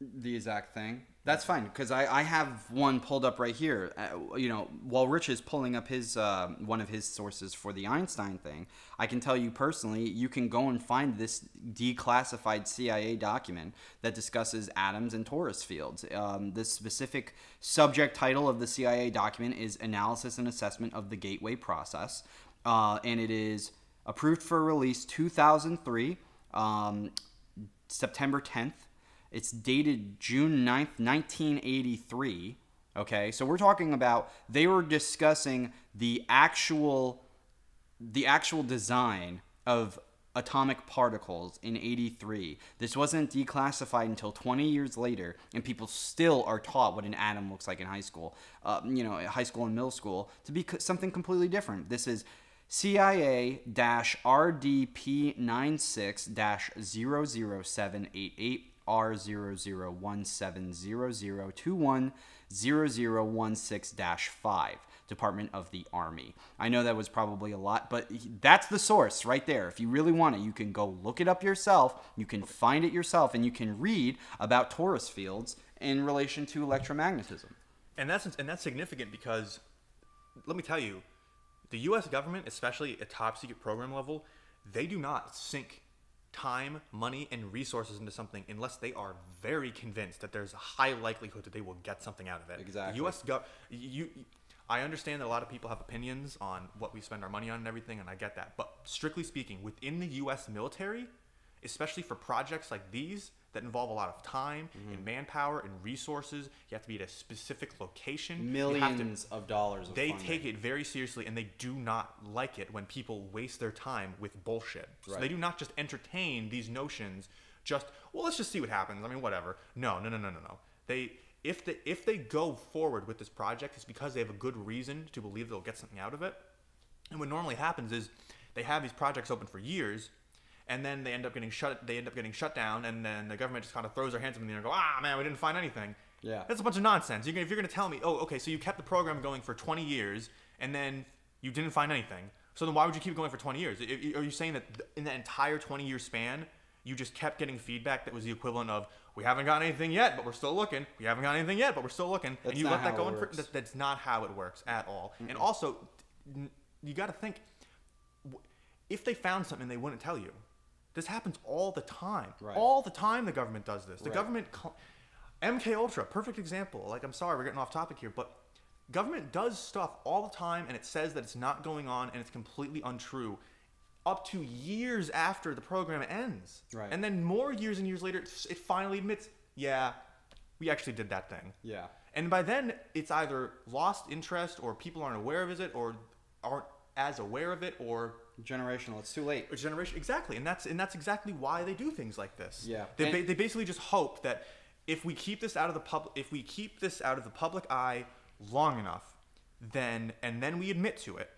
The exact thing. That's fine because I, I have one pulled up right here. Uh, you know, while Rich is pulling up his uh, one of his sources for the Einstein thing, I can tell you personally, you can go and find this declassified CIA document that discusses atoms and torus fields. Um, the specific subject title of the CIA document is "Analysis and Assessment of the Gateway Process," uh, and it is approved for release 2003, um, September 10th. It's dated June 9th, 1983. Okay, so we're talking about they were discussing the actual the actual design of atomic particles in 83. This wasn't declassified until 20 years later, and people still are taught what an atom looks like in high school, uh, you know, high school and middle school, to be something completely different. This is CIA RDP 96 00788 R001700210016 5. Department of the Army. I know that was probably a lot, but that's the source right there. If you really want it, you can go look it up yourself. You can find it yourself, and you can read about torus fields in relation to electromagnetism. And that's and that's significant because let me tell you, the U.S. government, especially at top secret program level, they do not sink time, money, and resources into something unless they are very convinced that there's a high likelihood that they will get something out of it. Exactly. The U.S. gov. You, I understand that a lot of people have opinions on what we spend our money on and everything, and I get that. But strictly speaking, within the U.S. military, especially for projects like these that involve a lot of time Mm-hmm. and manpower and resources, you have to be at a specific location. Have to- Millions of dollars. Of they funding. take it very seriously and they do not like it when people waste their time with bullshit. So they do not just entertain these notions just well let's just see what happens. I mean whatever. No, no, no, no, no, no. They if they if they go forward with this project it's because they have a good reason to believe they'll get something out of it. And what normally happens is they have these projects open for years and then they end up getting shut they end up getting shut down and then the government just kind of throws their hands up in the air and go, "Ah, man, we didn't find anything." Yeah. That's a bunch of nonsense. You're if you're going to tell me, "Oh, okay, so you kept the program going for 20 years and then you didn't find anything." So then why would you keep going for 20 years? Are you saying that in that entire 20 year span, you just kept getting feedback that was the equivalent of, "We haven't got anything yet, but we're still looking. We haven't got anything yet, but we're still looking." That's and you not let that how go it on for works. that, that's not how it works at all. And also, you got to think if they found something they wouldn't tell you this happens all the time Right. all the time the government does this the Right. government mk ultra perfect example like i'm sorry we're getting off topic here but government does stuff all the time and it says that it's not going on and it's completely untrue up to years after the program ends Right. and then more years and years later it finally admits yeah we actually did that thing Yeah. and by then, it's either lost interest or people aren't aware of it or aren't as aware of it or Generational. It's too late. generation exactly and that's and that's exactly why they do things like this Yeah. they, And- ba- they basically just hope that if we keep this out of the public if we keep this out of the public eye long enough then and then we admit to it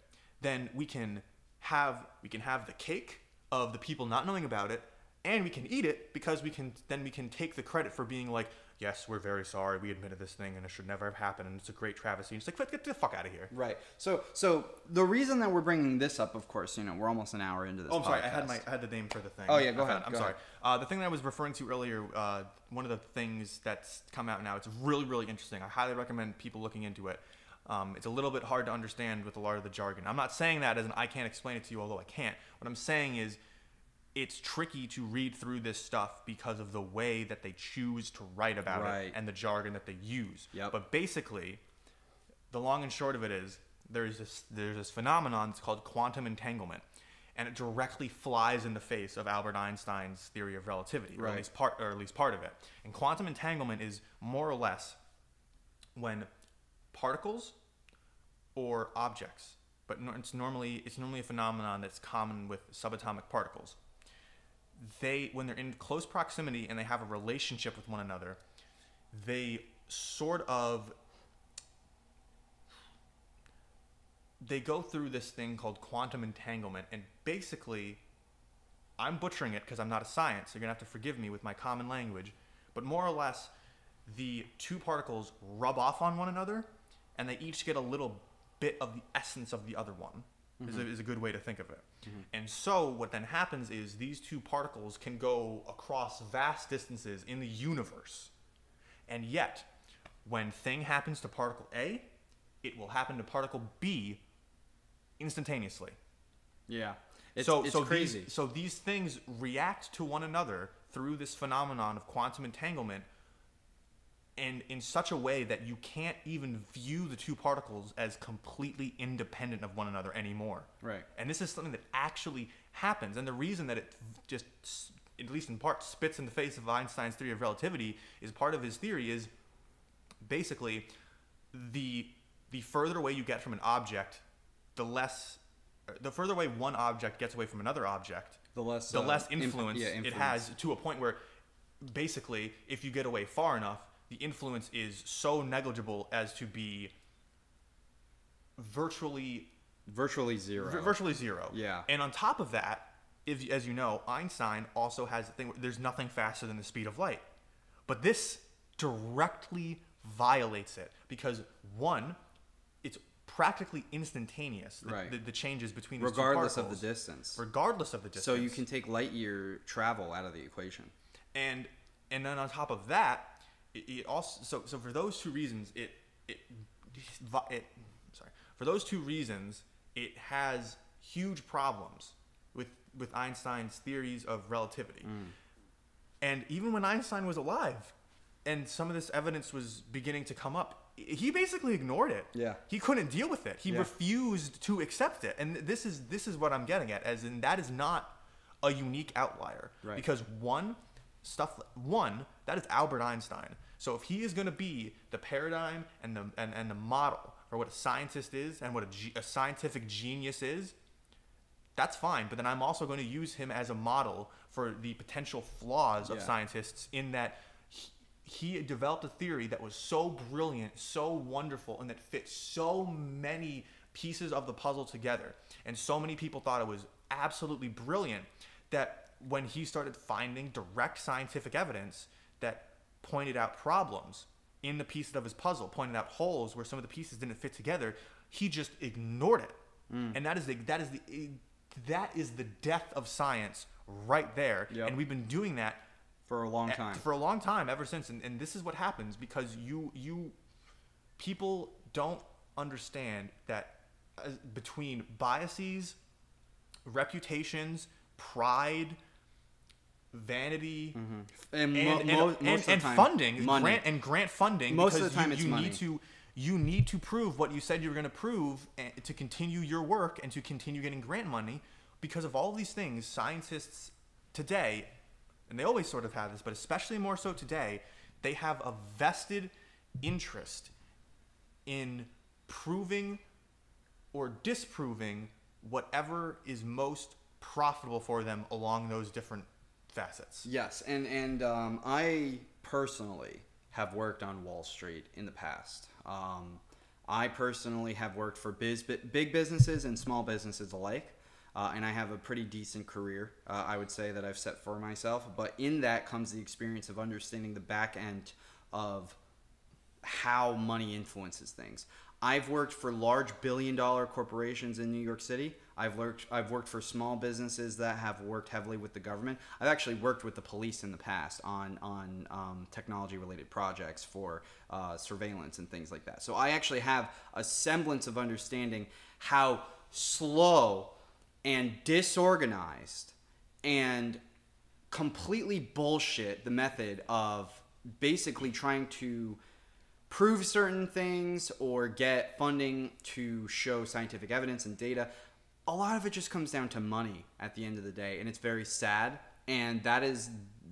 then we can have we can have the cake of the people not knowing about it and we can eat it because we can then we can take the credit for being like yes we're very sorry we admitted this thing and it should never have happened and it's a great travesty and it's like get the fuck out of here Right. So, so the reason that we're bringing this up, of course, you know, we're almost an hour into this. Oh, I'm sorry. I had my I had the name for the thing. Oh, yeah, go I ahead, it. I'm go sorry. ahead. Uh, the thing that I was referring to earlier, uh, one of the things that's come out now, it's really really interesting. I highly recommend people looking into it. Um, it's a little bit hard to understand with a lot of the jargon. I'm not saying that as an I can't explain it to you, although I can't. What I'm saying is it's tricky to read through this stuff because of the way that they choose to write about Right. it and the jargon that they use. Yep. But basically, the long and short of it is there's this there's this phenomenon it's called quantum entanglement and it directly flies in the face of Albert Einstein's theory of relativity or at least part or at least part of it and quantum entanglement is more or less when particles or objects but it's normally it's normally a phenomenon that's common with subatomic particles they when they're in close proximity and they have a relationship with one another they sort of they go through this thing called quantum entanglement. And basically i'm butchering it because i'm not a science so you're going to have to forgive me with my common language. But more or less the two particles rub off on one another and they each get a little bit of the essence of the other one is, mm-hmm. a, is a good way to think of it mm-hmm. and so what then happens is these two particles can go across vast distances in the universe and yet, when thing happens to particle A, it will happen to particle B instantaneously. Yeah. It's, so it's so crazy. These, so these things react to one another through this phenomenon of quantum entanglement and in such a way that you can't even view the two particles as completely independent of one another anymore. Right. And this is something that actually happens. And the reason that it just, at least in part, spits in the face of Einstein's theory of relativity is part of his theory is basically the the further away you get from an object, the less the further away one object gets away from another object, The less, the uh, less inf- influence, it has to a point where basically if you get away far enough, the influence is so negligible as to be virtually virtually zero. v- virtually zero. Yeah. And on top of that, if, as you know, Einstein also has the thing where there's nothing faster than the speed of light. But this directly violates it because one, it's practically instantaneous. The, Right. the, the changes between regardless of the distance. regardless of the distance. So you can take light year travel out of the equation. and and then on top of that, it, it also so so for those two reasons, it it it sorry for those two reasons, it has huge problems with with Einstein's theories of relativity. Mm. And even when Einstein was alive, and some of this evidence was beginning to come up, he basically ignored it. Yeah. He couldn't deal with it. He Yeah. refused to accept it. And this is this is what I'm getting at, as in that is not a unique outlier. Right. Because one stuff one, that is Albert Einstein. So if he is going to be the paradigm and the and, and the model for what a scientist is and what a, ge- a scientific genius is, that's fine. But then I'm also going to use him as a model for the potential flaws of Yeah. scientists in that he, he developed a theory that was so brilliant, so wonderful, and that fit so many pieces of the puzzle together. And so many people thought it was absolutely brilliant that when he started finding direct scientific evidence that pointed out problems in the pieces of his puzzle, pointed out holes where some of the pieces didn't fit together, he just ignored it. Mm. And that is the that is the that is the death of science right there. Yep. And we've been doing that For a long time. for a long time ever since and, and this is what happens because you you people don't understand that uh, between biases reputations pride vanity mm-hmm. And, and, mo- and, and- most of the and funding money. grant and grant funding Most of the time you, it's you money. need to you need to prove what you said you were going to prove eh, to continue your work and to continue getting grant money because of all of these things scientists today and they always sort of have this but especially more so today they have a vested interest in proving or disproving whatever is most profitable for them along those different facets Yes, and and um, I personally have worked on Wall Street in the past. Um, I personally have worked for biz, big businesses and small businesses alike, uh, and I have a pretty decent career. Uh, I would say that I've set for myself. But in that comes the experience of understanding the back end of how money influences things. I've worked for large billion dollar corporations in New York City. I've worked I've worked for small businesses that have worked heavily with the government. I've actually worked with the police in the past on on um, technology related projects for uh, surveillance and things like that. So I actually have a semblance of understanding how slow and disorganized and completely bullshit the method of basically trying to prove certain things or get funding to show scientific evidence and data. A lot of it just comes down to money at the end of the day, and it's very sad. And that is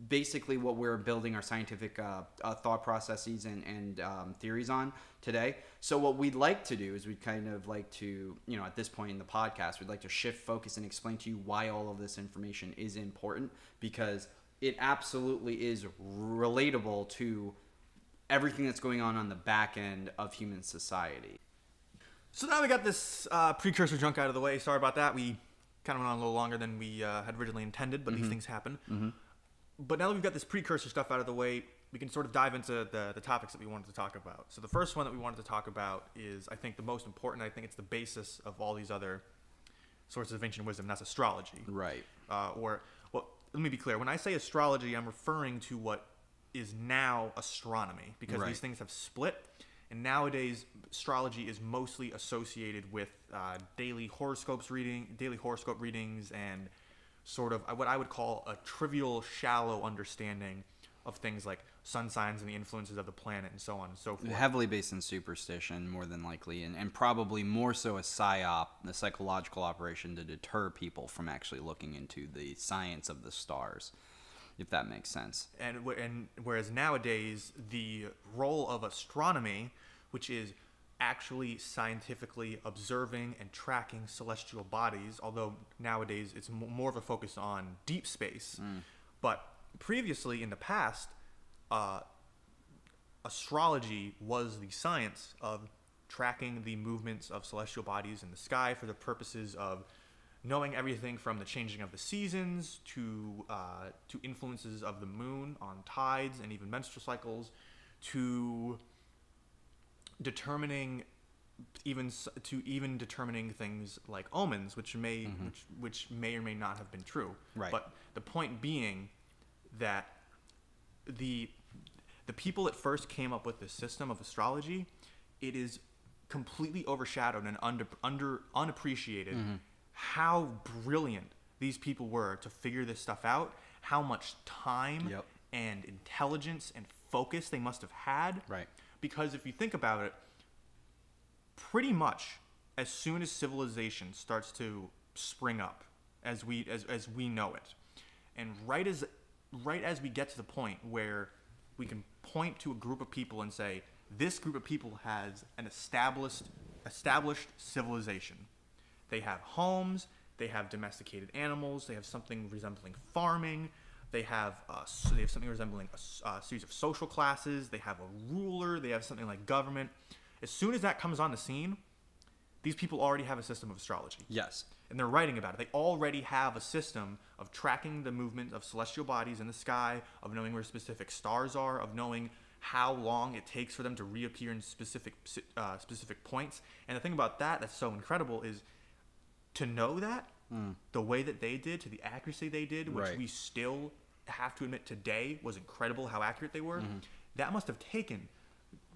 basically what we're building our scientific uh, uh, thought processes and, and um, theories on today. So what we'd like to do is we'd kind of like to, you know, at this point in the podcast, we'd like to shift focus and explain to you why all of this information is important because it absolutely is relatable to everything that's going on on the back end of human society. So now we got this uh, precursor junk out of the way. Sorry about that. We kind of went on a little longer than we uh, had originally intended, but these things happen. But now that we've got this precursor stuff out of the way, we can sort of dive into the, the topics that we wanted to talk about. So the first one that we wanted to talk about is, I think, the most important. I think it's the basis of all these other sources of ancient wisdom. That's astrology. Right. Uh, or, well, let me be clear. When I say astrology, I'm referring to what is now astronomy because Right. these things have split. And nowadays, astrology is mostly associated with uh, daily horoscopes reading, daily horoscope readings, and sort of what I would call a trivial, shallow understanding of things like sun signs and the influences of the planet and so on and so forth. Heavily based in superstition, more than likely, and, and probably more so a psyop, the psychological operation to deter people from actually looking into the science of the stars, if that makes sense. and and whereas nowadays the role of astronomy, which is actually scientifically observing and tracking celestial bodies, although nowadays it's more of a focus on deep space, but previously in the past, uh, astrology was the science of tracking the movements of celestial bodies in the sky for the purposes of knowing everything from the changing of the seasons to uh, to influences of the moon on tides and even menstrual cycles to determining even to even determining things like omens, which may which, which may or may not have been true. Right. But the point being that the the people that first came up with this system of astrology, it is completely overshadowed and under under unappreciated how brilliant these people were to figure this stuff out, how much time Yep. and intelligence and focus they must have had. Right. Because if you think about it, pretty much as soon as civilization starts to spring up as we as, as we know it and right as right as we get to the point where we can point to a group of people and say this group of people has an established established civilization they have homes they have domesticated animals they have something resembling farming they have uh, s- they have something resembling a, uh, series of social classes they have a ruler they have something like government as soon as that comes on the scene these people already have a system of astrology Yes. and they're writing about it. They already have a system of tracking the movement of celestial bodies in the sky, of knowing where specific stars are, of knowing how long it takes for them to reappear in specific uh, specific points. And the thing about that that's so incredible is to know that mm. the way that they did, to the accuracy they did, which Right. we still have to admit today was incredible how accurate they were. Mm-hmm. That must have taken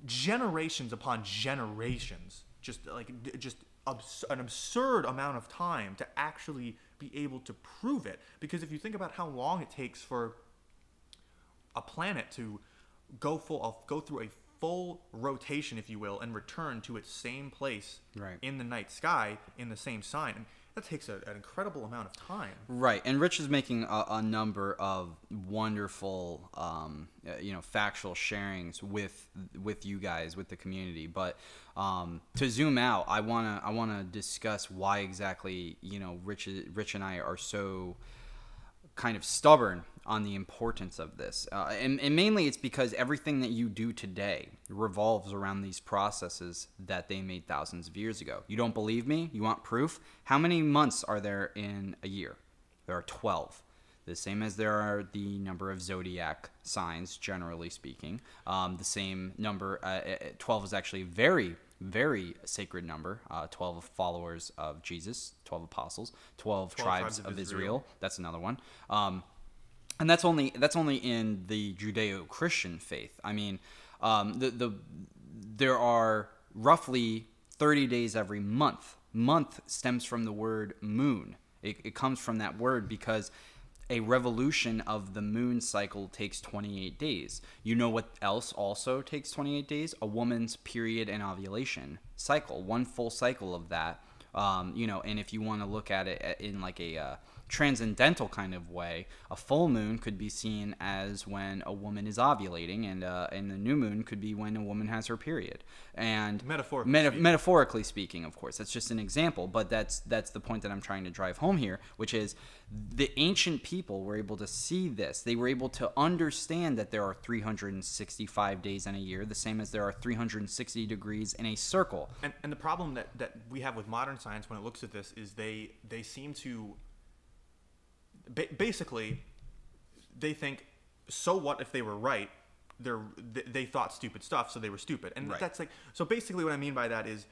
generations upon generations, just like just abs- an absurd amount of time to actually be able to prove it. Because if you think about how long it takes for a planet to go full go through a full rotation, if you will, and return to its same place Right. in the night sky in the same sign, and that takes a, an incredible amount of time. Right, and Rich is making a, a number of wonderful, um, uh, you know, factual sharings with with you guys, with the community. But um, to zoom out, I wanna I wanna discuss why exactly you know Rich Rich and I are so kind of stubborn on the importance of this. Uh, and, and mainly it's because everything that you do today revolves around these processes that they made thousands of years ago. You don't believe me? You want proof? How many months are there in a year? There are 12. The same as there are the number of zodiac signs, generally speaking. Um, the same number, uh, uh, 12 is actually very, very sacred number. Uh, 12 followers of Jesus, 12 apostles, 12, 12 tribes, of Israel. That's another one. Um, and that's only that's only in the Judeo-Christian faith. I mean, um, the the there are roughly 30 days every month. Month stems from the word moon. It, it comes from that word because a revolution of the moon cycle takes 28 days. You know what else also takes 28 days? A woman's period and ovulation cycle. One full cycle of that. Um, you know, and if you want to look at it in like a uh, transcendental kind of way, a full moon could be seen as when a woman is ovulating, and uh, and the new moon could be when a woman has her period. And Metaphorically meta- speaking. metaphorically speaking, of course, that's just an example, but that's that's the point that I'm trying to drive home here, which is the ancient people were able to see this. They were able to understand that there are 365 days in a year, the same as there are 360 degrees in a circle. And, and the problem that, that we have with modern science when it looks at this is they they seem to ba- basically they think so what if they were right they're they, they thought stupid stuff so they were stupid and Right. that's like so basically what i mean by that is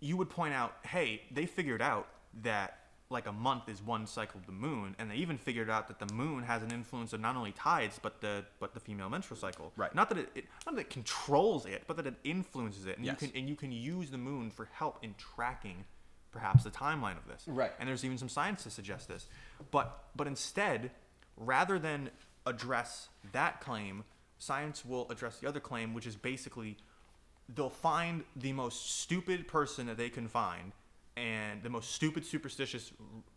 you would point out hey they figured out that like a month is one cycle of the moon and they even figured out that the moon has an influence of not only tides but the but the female menstrual cycle Right. not that it, it not that it controls it but that it influences it and Yes. you can and you can use the moon for help in tracking perhaps the timeline of this Right. and there's even some science to suggest this but but instead rather than address that claim science will address the other claim which is basically they'll find the most stupid person that they can find and the most stupid superstitious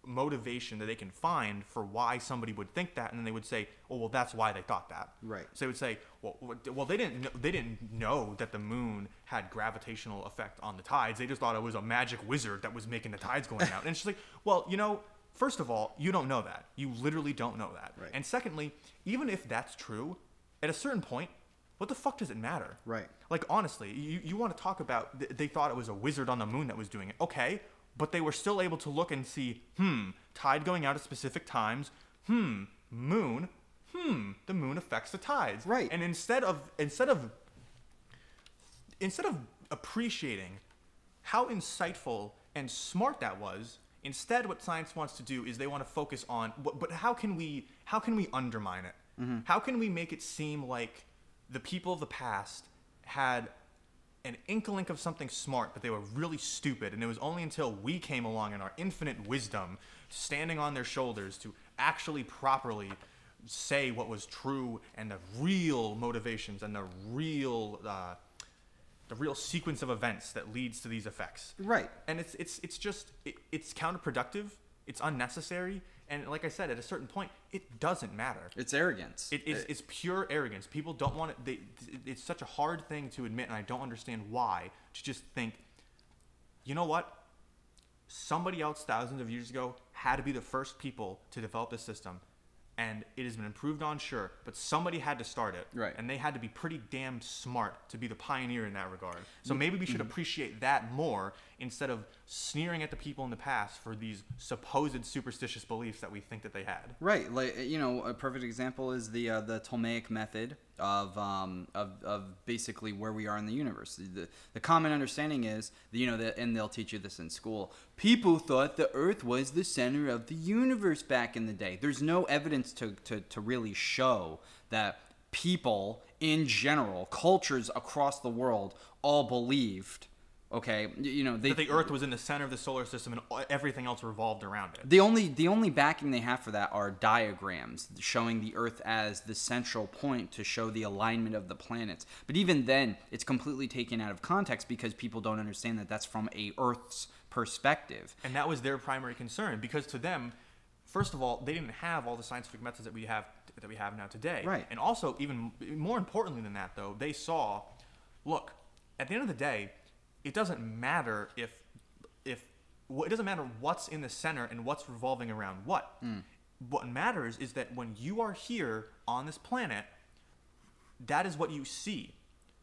motivation that they can find for why somebody would think that and then they would say oh well that's why they thought that. Right. so they would say well well they didn't know, they didn't know that the moon had gravitational effect on the tides. They just thought it was a magic wizard that was making the tides going out. And it's just like well you know first of all you don't know that. You literally don't know that. Right. and secondly even if that's true at a certain point what the fuck does it matter Right. like honestly, you, you want to talk about th- they thought it was a wizard on the moon that was doing it. Okay, but they were still able to look and see, hmm, tide going out at specific times. Hmm, moon. Hmm, the moon affects the tides. Right. And instead of instead of instead of appreciating how insightful and smart that was. Instead, what science wants to do is they want to focus on, but, but how can we how can we undermine it? How can we make it seem like the people of the past had an inkling of something smart, but they were really stupid, and it was only until we came along in our infinite wisdom, standing on their shoulders, to actually properly say what was true and the real motivations and the real uh, the real sequence of events that leads to these effects. Right. And it's it's it's just it, it's counterproductive. It's unnecessary. And like I said, at a certain point, it doesn't matter. It's arrogance. It is it's pure arrogance. People don't want it. They, it's such a hard thing to admit, and I don't understand why. To just think, you know what? Somebody else thousands of years ago had to be the first people to develop this system, and it has been improved on, sure, but somebody had to start it, Right. And they had to be pretty damn smart to be the pioneer in that regard. So Mm-hmm. maybe we should appreciate that more instead of sneering at the people in the past for these supposed superstitious beliefs that we think that they had. Right, like you know, a perfect example is the uh, the Ptolemaic method of, um, of of basically where we are in the universe. The, the common understanding is, you know, that, and they'll teach you this in school. People thought the Earth was the center of the universe back in the day. There's no evidence to to, to really show that people in general, cultures across the world, all believed. Okay, you know, they that the Earth was in the center of the solar system and everything else revolved around it. The only the only backing they have for that are diagrams showing the Earth as the central point to show the alignment of the planets. But even then, it's completely taken out of context because people don't understand that that's from a Earth's perspective. And that was their primary concern because to them, first of all, they didn't have all the scientific methods that we have that we have now today. Right. And also, even more importantly than that, though, they saw, look, at the end of the day, it doesn't matter if if it doesn't matter what's in the center and what's revolving around what. Mm. What matters is that when you are here on this planet, that is what you see.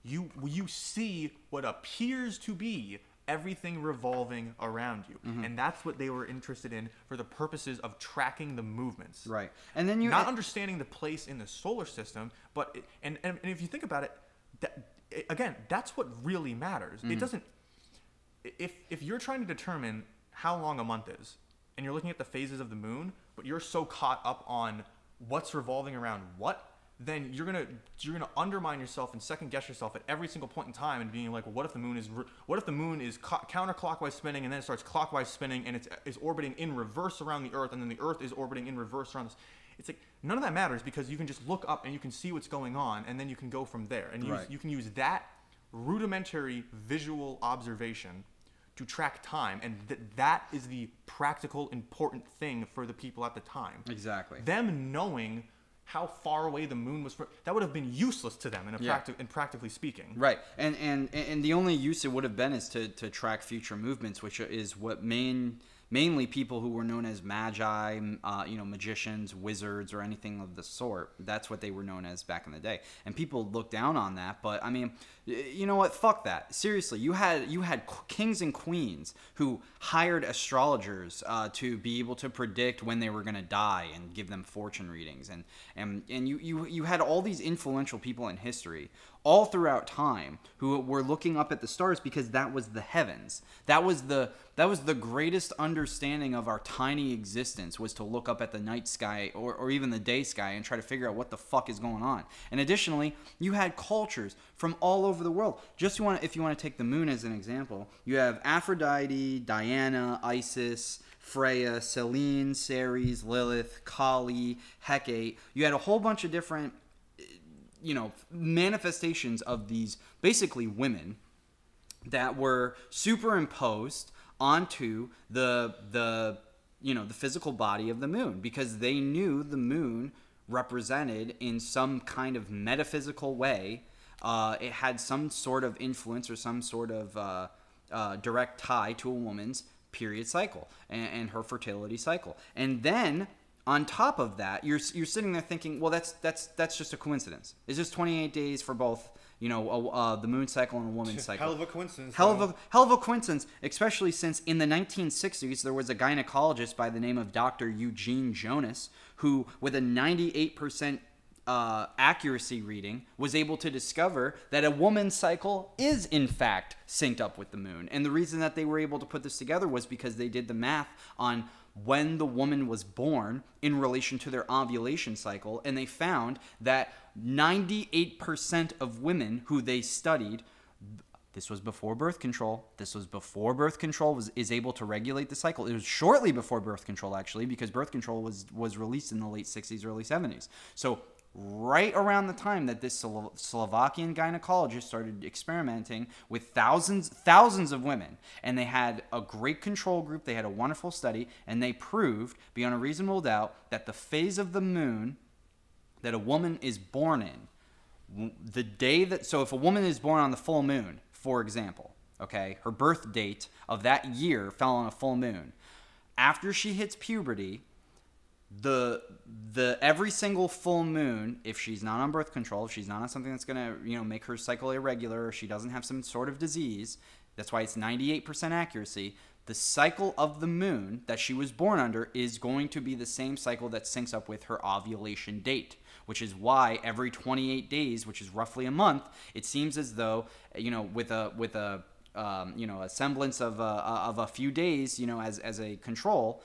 You you see what appears to be everything revolving around you, mm-hmm. and that's what they were interested in for the purposes of tracking the movements. Right. And then you not understanding the place in the solar system, but it, and, and and if you think about it, that again, that's what really matters. It mm-hmm. doesn't. If if you're trying to determine how long a month is, and you're looking at the phases of the moon, but you're so caught up on what's revolving around what, then you're gonna you're gonna undermine yourself and second guess yourself at every single point in time and being like, well, what if the moon is what if the moon is co- counterclockwise spinning and then it starts clockwise spinning and it's is orbiting in reverse around the Earth and then the Earth is orbiting in reverse around this. It's like none of that matters because you can just look up and you can see what's going on and then you can go from there and use, Right. you can use that rudimentary visual observation to track time and th- that is the practical important thing for the people at the time Exactly. them knowing how far away the moon was from that would have been useless to them in, a Yeah. practi- in practically speaking Right, and and and the only use it would have been is to to track future movements, which is what main mainly people who were known as magi, uh, you know, magicians, wizards, or anything of the sort. That's what they were known as back in the day, and people look down on that. But I mean, you know what? Fuck that. Seriously, you had you had kings and queens who hired astrologers uh, to be able to predict when they were going to die and give them fortune readings, and and and you you you had all these influential people in history all throughout time who were looking up at the stars because that was the heavens. That was the that was the greatest understanding of our tiny existence was to look up at the night sky or, or even the day sky and try to figure out what the fuck is going on. And additionally, you had cultures from all over the world. Just you want if you want to take the moon as an example, you have Aphrodite, Diana, Isis, Freya, Selene, Ceres, Lilith, Kali, Hecate. You had a whole bunch of different you know manifestations of these basically women that were superimposed onto the the you know the physical body of the moon because they knew the moon represented in some kind of metaphysical way uh, it had some sort of influence or some sort of uh, uh, direct tie to a woman's period cycle and, and her fertility cycle and then on top of that, you're you're sitting there thinking, well, that's that's that's just a coincidence. It's just 28 days for both, you know, a, uh, the moon cycle and a woman's cycle. hell of a coincidence Hell of a hell of a coincidence, especially since in the 1960s there was a gynecologist by the name of Dr. Eugene Jonas who, with a 98% uh, accuracy reading was able to discover that a woman's cycle is in fact synced up with the moon. And the reason that they were able to put this together was because they did the math on when the woman was born in relation to their ovulation cycle, and they found that 98% of women who they studied this was before birth control. This was before birth control was is able to regulate the cycle. It was shortly before birth control actually because birth control was was released in the late 60s early 70s. So right around the time that this Slo- Slovakian gynecologist started experimenting with thousands thousands of women and they had a great control group, they had a wonderful study and they proved beyond a reasonable doubt that the phase of the moon that a woman is born in the day that so if a woman is born on the full moon for example, okay, her birth date of that year fell on a full moon. After she hits puberty, the the every single full moon, if she's not on birth control, if she's not on something that's gonna you know make her cycle irregular, or she doesn't have some sort of disease, that's why it's 98% accuracy. The cycle of the moon that she was born under is going to be the same cycle that syncs up with her ovulation date which is why every 28 days, which is roughly a month, it seems as though you know with a with a um, you know a semblance of a, of a few days, you know, as as a control,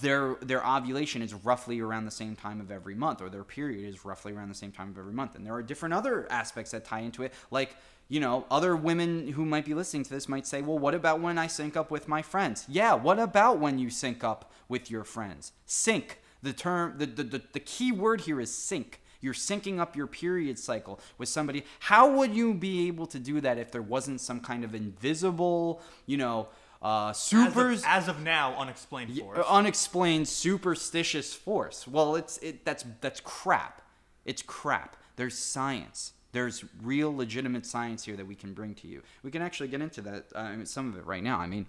their their ovulation is roughly around the same time of every month, or their period is roughly around the same time of every month. And there are different other aspects that tie into it, like you know, other women who might be listening to this might say, well, what about when I sync up with my friends? Yeah, what about when you sync up with your friends? Sync. The term, the, the, the, the key word here is sync. You're syncing up your period cycle with somebody. How would you be able to do that if there wasn't some kind of invisible, you know, uh, super as, as of, now unexplained force, unexplained superstitious force? Well, it's it that's that's crap. It's crap. There's science. There's real legitimate science here that we can bring to you. We can actually get into that uh, some of it right now. I mean,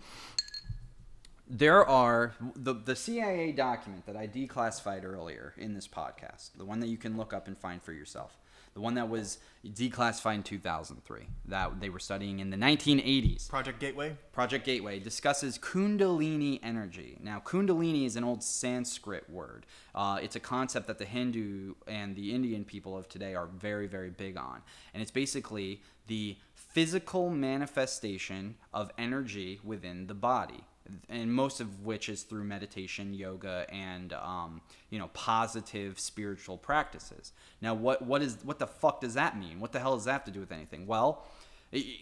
there are the, the CIA document that I declassified earlier in this podcast, the one that you can look up and find for yourself, the one that was declassified in 2003, that they were studying in the 1980s. Project Gateway? Project Gateway discusses Kundalini energy. Now, Kundalini is an old Sanskrit word. Uh, it's a concept that the Hindu and the Indian people of today are very, very big on. And it's basically the physical manifestation of energy within the body and most of which is through meditation, yoga, and um, you know positive spiritual practices. Now, what what is what the fuck does that mean? What the hell does that have to do with anything? Well,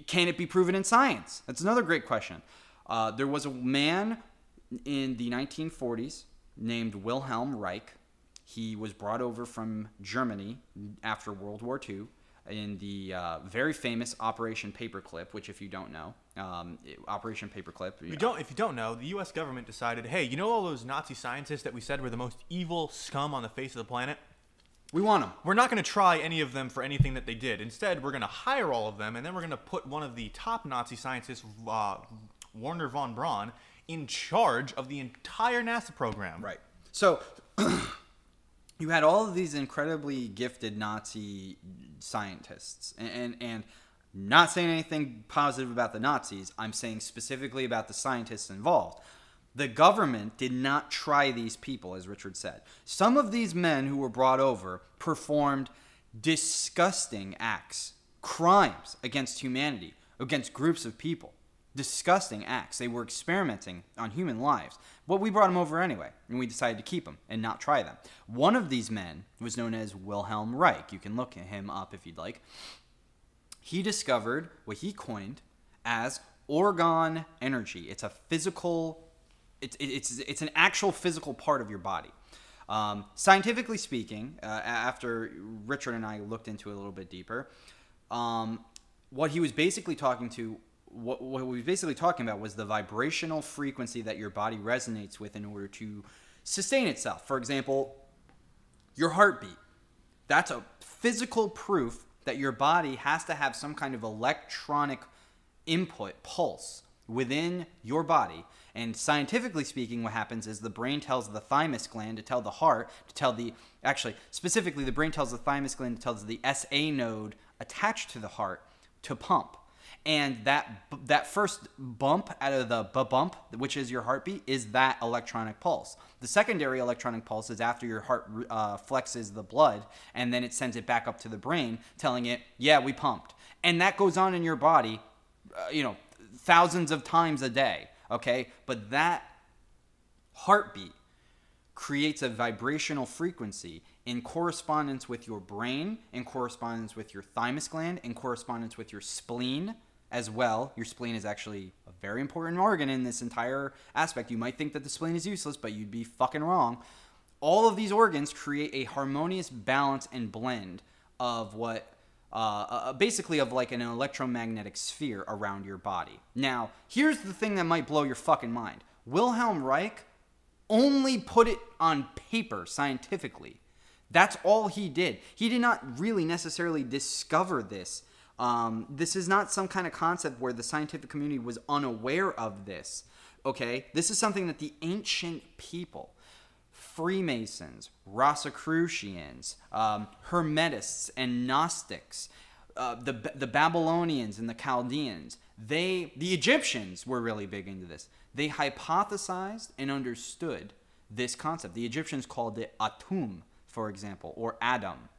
can it be proven in science? That's another great question. Uh, there was a man in the 1940s named Wilhelm Reich. He was brought over from Germany after World War II in the uh, very famous Operation Paperclip, which, if you don't know, um, Operation Paperclip. You don't, if you don't know, the U.S. government decided, hey, you know all those Nazi scientists that we said were the most evil scum on the face of the planet? We want them. We're not going to try any of them for anything that they did. Instead, we're going to hire all of them, and then we're going to put one of the top Nazi scientists, uh, Wernher von Braun, in charge of the entire NASA program. Right. So. you had all of these incredibly gifted Nazi scientists, and, and, and not saying anything positive about the Nazis. I'm saying specifically about the scientists involved. The government did not try these people, as Richard said. Some of these men who were brought over performed disgusting acts, crimes against humanity, against groups of people disgusting acts. They were experimenting on human lives. But we brought them over anyway, and we decided to keep them and not try them. One of these men was known as Wilhelm Reich. You can look him up if you'd like. He discovered what he coined as orgone energy. It's a physical, it's, it's, it's an actual physical part of your body. Um, scientifically speaking, uh, after Richard and I looked into it a little bit deeper, um, what he was basically talking to what, what we were basically talking about was the vibrational frequency that your body resonates with in order to sustain itself. For example, your heartbeat. That's a physical proof that your body has to have some kind of electronic input, pulse within your body. And scientifically speaking, what happens is the brain tells the thymus gland to tell the heart to tell the actually specifically the brain tells the thymus gland to tell the SA node attached to the heart to pump. And that that first bump out of the bump, which is your heartbeat, is that electronic pulse. The secondary electronic pulse is after your heart uh, flexes the blood, and then it sends it back up to the brain, telling it, "Yeah, we pumped." And that goes on in your body, uh, you know, thousands of times a day. Okay, but that heartbeat creates a vibrational frequency in correspondence with your brain, in correspondence with your thymus gland, in correspondence with your spleen as well. Your spleen is actually a very important organ in this entire aspect. You might think that the spleen is useless, but you'd be fucking wrong. All of these organs create a harmonious balance and blend of what uh, uh, basically of like an electromagnetic sphere around your body. Now, here's the thing that might blow your fucking mind. Wilhelm Reich only put it on paper scientifically. That's all he did. He did not really necessarily discover this. Um, this is not some kind of concept where the scientific community was unaware of this. Okay? This is something that the ancient people, Freemasons, Rosicrucians, um, Hermetists, and Gnostics, uh, the, the Babylonians and the Chaldeans, they, the Egyptians were really big into this. They hypothesized and understood this concept. The Egyptians called it Atum, for example, or Adam.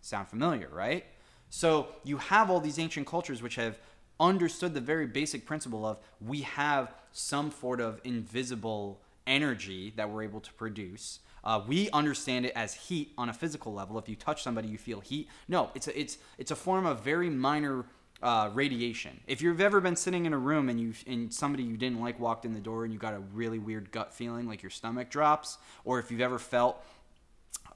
Sound familiar, right? So you have all these ancient cultures which have understood the very basic principle of we have some sort of invisible energy that we're able to produce. Uh, we understand it as heat on a physical level. If you touch somebody, you feel heat. No, it's a, it's it's a form of very minor uh, radiation. If you've ever been sitting in a room and you and somebody you didn't like walked in the door and you got a really weird gut feeling, like your stomach drops, or if you've ever felt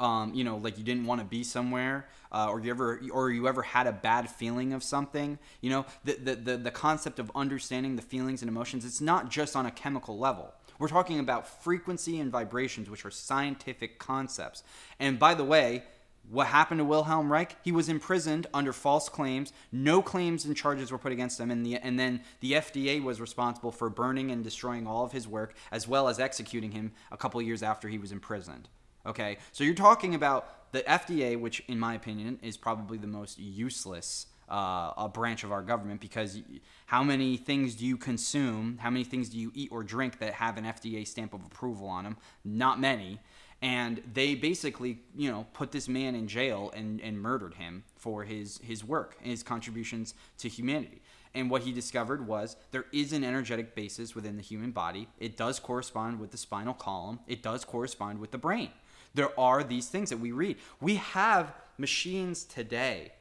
um, you know, like you didn't want to be somewhere, uh, or you ever, or you ever had a bad feeling of something. You know, the, the the the concept of understanding the feelings and emotions. It's not just on a chemical level. We're talking about frequency and vibrations, which are scientific concepts. And by the way, what happened to Wilhelm Reich? He was imprisoned under false claims. No claims and charges were put against him, and, the, and then the FDA was responsible for burning and destroying all of his work, as well as executing him a couple years after he was imprisoned. Okay, so you're talking about the FDA, which, in my opinion, is probably the most useless uh, a branch of our government because how many things do you consume? How many things do you eat or drink that have an FDA stamp of approval on them? Not many and they basically you know put this man in jail and, and murdered him for his his work and his contributions to humanity and what he discovered was there is an energetic basis within the human body it does correspond with the spinal column it does correspond with the brain there are these things that we read we have machines today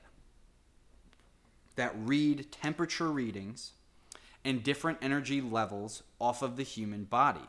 that read temperature readings and different energy levels off of the human body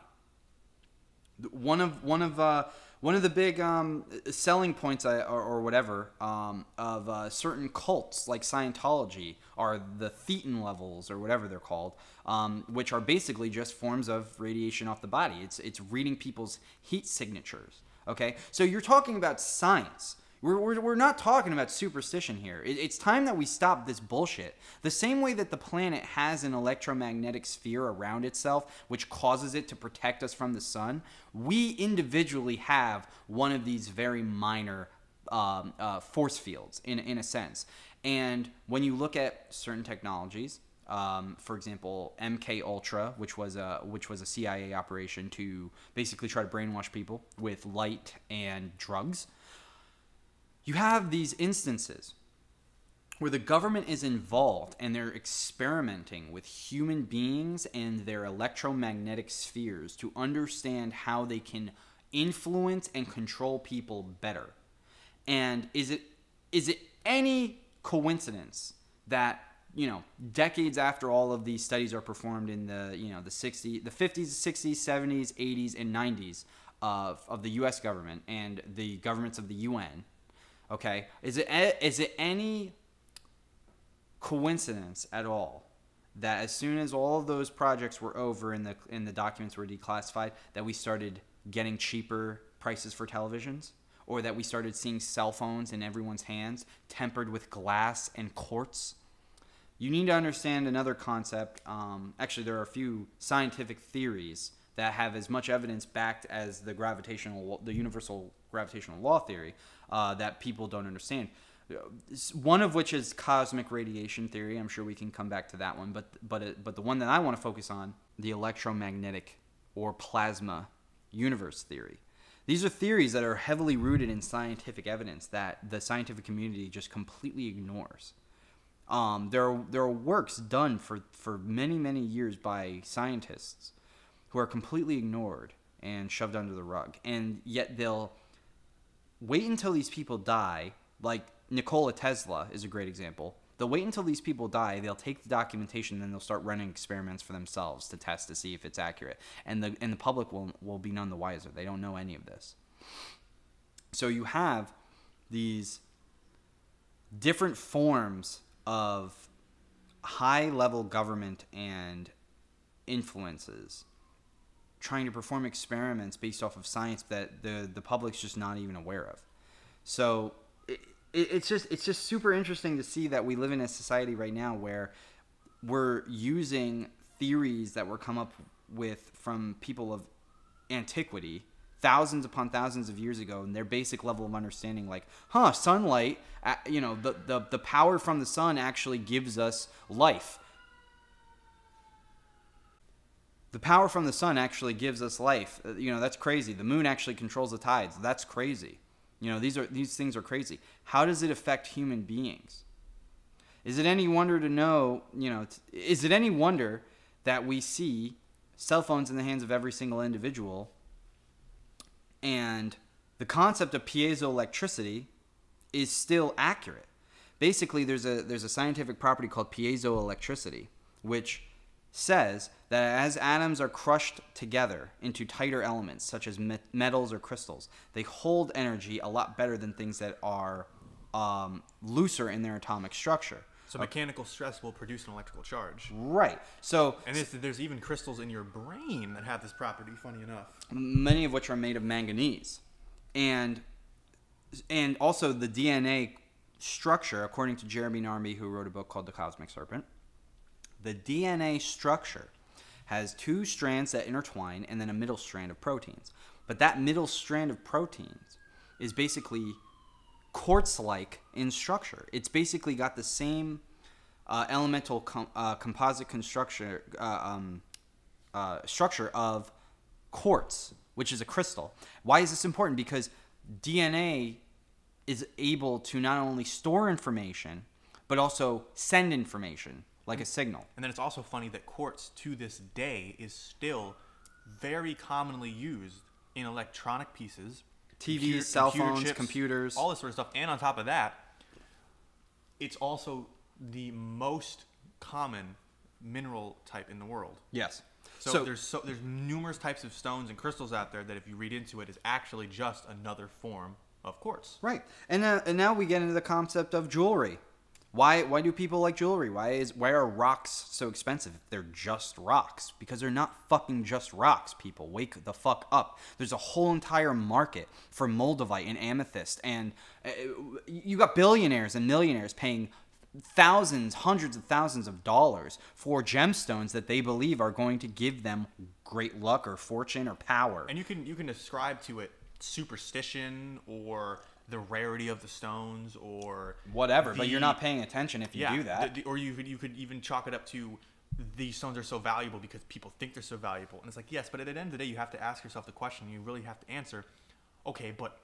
one of one of uh, one of the big um, selling points or, or whatever um, of uh, certain cults like Scientology are the thetan levels or whatever they're called, um, which are basically just forms of radiation off the body. It's it's reading people's heat signatures. Okay, so you're talking about science. We're, we're, we're not talking about superstition here. It, it's time that we stop this bullshit. The same way that the planet has an electromagnetic sphere around itself, which causes it to protect us from the sun, we individually have one of these very minor um, uh, force fields in, in a sense. And when you look at certain technologies, um, for example, MK Ultra, which was a which was a CIA operation to basically try to brainwash people with light and drugs you have these instances where the government is involved and they're experimenting with human beings and their electromagnetic spheres to understand how they can influence and control people better. And is it is it any coincidence that you know decades after all of these studies are performed in the you know the 60s the 50s 60s 70s 80s and 90s of, of the US government and the governments of the UN Okay, is it is it any coincidence at all that as soon as all of those projects were over and the and the documents were declassified, that we started getting cheaper prices for televisions, or that we started seeing cell phones in everyone's hands tempered with glass and quartz? You need to understand another concept. Um, actually, there are a few scientific theories that have as much evidence backed as the gravitational, the universal gravitational law theory uh, that people don't understand. one of which is cosmic radiation theory. I'm sure we can come back to that one, but but but the one that I want to focus on, the electromagnetic or plasma universe theory. These are theories that are heavily rooted in scientific evidence that the scientific community just completely ignores. Um, there are there are works done for for many many years by scientists who are completely ignored and shoved under the rug, and yet they'll wait until these people die. Like Nikola Tesla is a great example. They'll wait until these people die. They'll take the documentation, and then they'll start running experiments for themselves to test to see if it's accurate. And the and the public will will be none the wiser. They don't know any of this. So you have these different forms of high level government and influences trying to perform experiments based off of science that the the public's just not even aware of. So it, it, it's just it's just super interesting to see that we live in a society right now where we're using theories that were come up with from people of antiquity thousands upon thousands of years ago and their basic level of understanding like huh sunlight you know the, the the power from the sun actually gives us life. The power from the sun actually gives us life. Uh, you know that's crazy. The moon actually controls the tides. That's crazy. You know these are these things are crazy. How does it affect human beings? Is it any wonder to know you know is it any wonder that we see cell phones in the hands of every single individual and the concept of piezoelectricity is still accurate. Basically, there's a there's a scientific property called piezoelectricity, which says that as atoms are crushed together into tighter elements such as me- metals or crystals, they hold energy a lot better than things that are um, looser in their atomic structure. So mechanical stress will produce an electrical charge. Right. So And there's, there's even crystals in your brain that have this property. Funny enough. many of which are made of manganese and and also the dna structure according to jeremy narby who wrote a book called the cosmic serpent the dna structure has two strands that intertwine and then a middle strand of proteins but that middle strand of proteins is basically quartz-like in structure it's basically got the same uh, elemental com- uh, composite construction uh, um, uh, structure of quartz, which is a crystal. Why is this important? Because DNA is able to not only store information, but also send information like a signal. And then it's also funny that quartz to this day is still very commonly used in electronic pieces, TVs, computer- cell computer phones, chips, computers. all this sort of stuff. And on top of that, it's also the most common mineral type in the world. Yes. So, So, there's so there's numerous types of stones and crystals out there that if you read into it is actually just another form of quartz. right, and now, and now we get into the concept of jewelry. Why why do people like jewelry? Why is why are rocks so expensive? if They're just rocks because they're not fucking just rocks. People wake the fuck up. There's a whole entire market for moldavite and amethyst, and uh, you got billionaires and millionaires paying thousands, hundreds of thousands of dollars for gemstones that they believe are going to give them great luck or fortune or power. And you can you can ascribe to it superstition or the rarity of the stones or Whatever, but you're not paying attention if you yeah, do that. the- the- or you could you could even chalk it up to these stones are so valuable because people think they're so valuable. And it's like, yes, but at the end of the day you have to ask yourself the question, you really have to answer, okay, but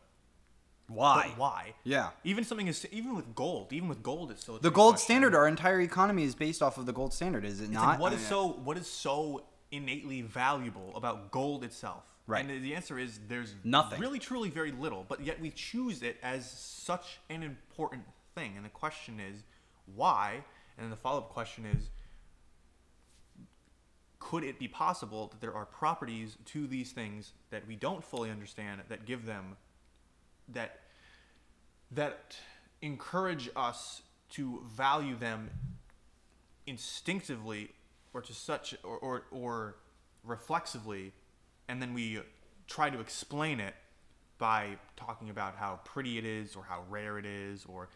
why? but why? Yeah. Even something is even with gold, even with gold it's still The gold question. standard, our entire economy is based off of the gold standard, is it It's not? like, what is so what is so innately valuable about gold itself? Right. And the- answer is there's Nothing. Really, truly, very little. But yet we choose it as such an important thing. And the question is why? And then the follow up question is could it be possible that there are properties to these things that we don't fully understand that give them that that encourage us to value them instinctively or to such or, or, or reflexively and then we try to explain it by talking about how pretty it is or how rare it is or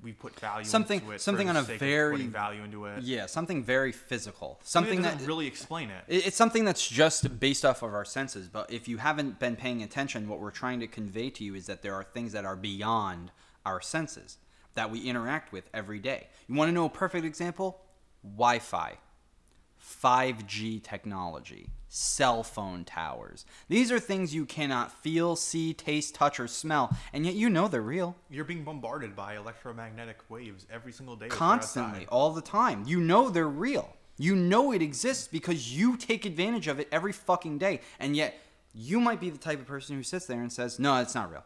we put value Something- into it something on a very- value into it Yeah, something very physical. something that really explain it It- It's something that's just based off of our senses, but if you haven't been paying attention, what we're trying to convey to you is that there are things that are beyond our senses that we interact with every day. You want to know a perfect example? Wi Fi, 5G technology, cell phone towers. These are things you cannot feel, see, taste, touch, or smell, and yet you know they're real. You're being bombarded by electromagnetic waves every single day. Constantly, all the time. You know they're real. You know it exists because you take advantage of it every fucking day, and yet you might be the type of person who sits there and says, "No, it's not real."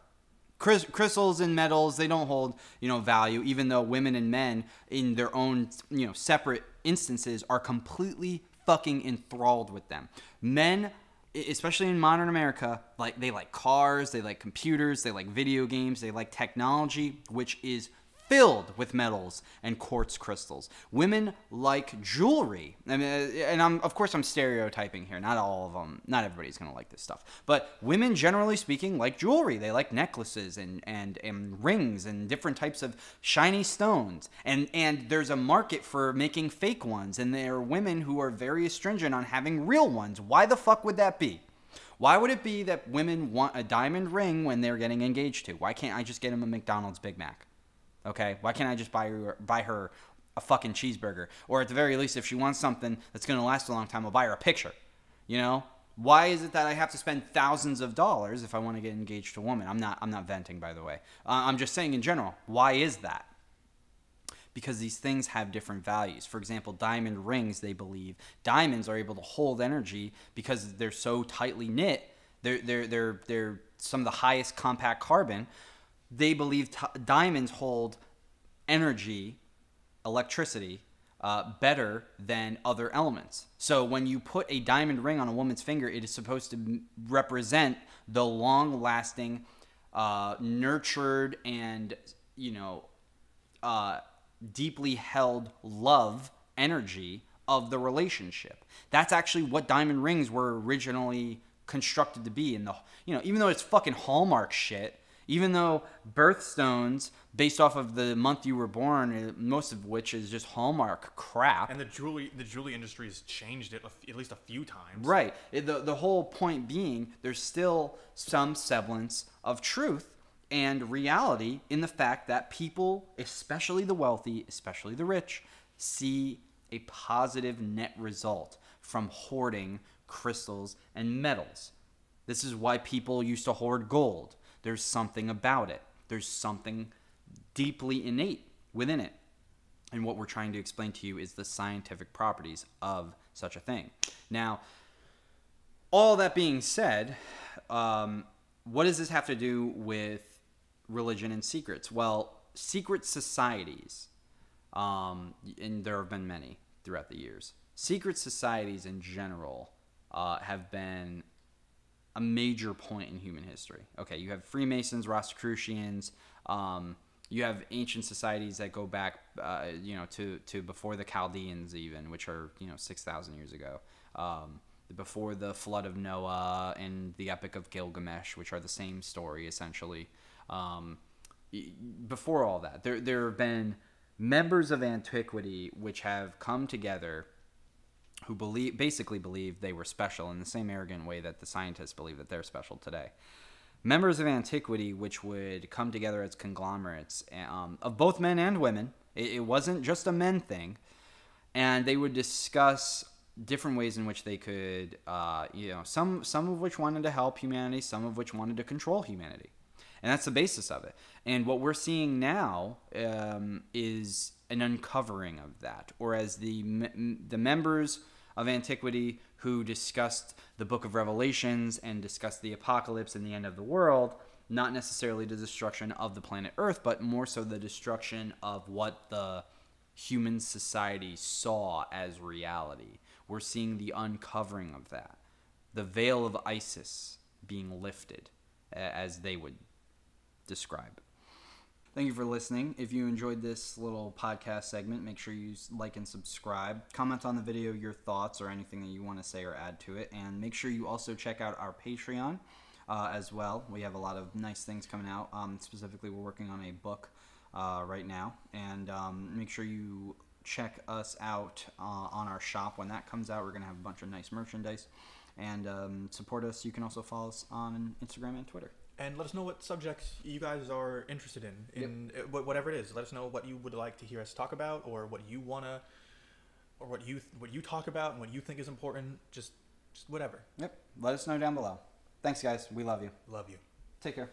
Crystals and metals they don't hold you know value even though women and men in their own you know separate instances are completely fucking enthralled with them. Men especially in modern america like they like cars they like computers they like video games they like technology which is filled with metals and quartz crystals. Women like jewelry. I mean, uh, and I'm of course I'm stereotyping here. Not all of them. Not everybody's gonna like this stuff. But women, generally speaking, like jewelry. They like necklaces and and, and rings and different types of shiny stones. And and there's a market for making fake ones. And there are women who are very stringent on having real ones. Why the fuck would that be? Why would it be that women want a diamond ring when they're getting engaged to? Why can't I just get them a McDonald's Big Mac? Okay, why can't I just buy her buy her a fucking cheeseburger? Or at the very least, if she wants something that's gonna last a long time, I'll buy her a picture. You know? Why is it that I have to spend thousands of dollars if I want to get engaged to a woman? I'm not. I'm not venting, by the way. Uh, I'm just saying in general. Why is that? because these things have different values. For example, diamond rings, they believe diamonds are able to hold energy because they're so tightly knit. They're they're they're they're some of the highest compact carbon. They believe t- diamonds hold energy, electricity, uh, better than other elements. So when you put a diamond ring on a woman's finger, it is supposed to m- represent the long-lasting, uh, nurtured, and you know, uh, deeply held love energy of the relationship. That's actually what diamond rings were originally constructed to be. In the you know, even though it's fucking hallmark shit, even though birthstones based off of the month you were born, uh, most of which is just hallmark crap. And the jewelry the jewelry industry has changed it at least a few times. Right. It- The, the whole point being, there's still some semblance of truth and reality in the fact that people, especially the wealthy, especially the rich, see a positive net result from hoarding crystals and metals. This is why people used to hoard gold. There's something about it, there's something deeply innate within it. And what we're trying to explain to you is the scientific properties of such a thing. Now, all that being said, um, what does this have to do with religion and secrets? Well, secret societies, um, and there have been many throughout the years, secret societies in general uh, have been a major point in human history. Okay, you have Freemasons, Rosicrucians. Um, you have ancient societies that go back, uh, you know, to, to before the Chaldeans, even, which are you know six thousand years ago. Um, before the flood of Noah and the Epic of Gilgamesh, which are the same story essentially. Um, before all that, there there have been members of antiquity which have come together who believe basically believe they were special in the same arrogant way that the scientists believe that they're special today. Members of antiquity, which would come together as conglomerates um, of both men and women, it, it wasn't just a men thing, and they would discuss different ways in which they could, uh, you know, some some of which wanted to help humanity, some of which wanted to control humanity, and that's the basis of it. And what we're seeing now um, is an uncovering of that, or as the the members of antiquity who discussed the book of Revelations and discussed the apocalypse and the end of the world, not necessarily the destruction of the planet Earth, but more so the destruction of what the human society saw as reality. We're seeing the uncovering of that, the veil of Isis being lifted, as they would describe. Thank you for listening. If you enjoyed this little podcast segment, make sure you like and subscribe. Comment on the video your thoughts or anything that you want to say or add to it. And make sure you also check out our Patreon uh, as well. We have a lot of nice things coming out. Um, specifically, we're working on a book uh, right now. And um, make sure you check us out uh, on our shop when that comes out. We're going to have a bunch of nice merchandise. And um, support us. You can also follow us on Instagram and Twitter. And let us know what subjects you guys are interested in in uh, wh- whatever it is let us know what you would like to hear us talk about or what you want to or what you what you talk about and what you think is important just just whatever Yep. Let us know down below. Thanks, guys. We love you. love you Take care.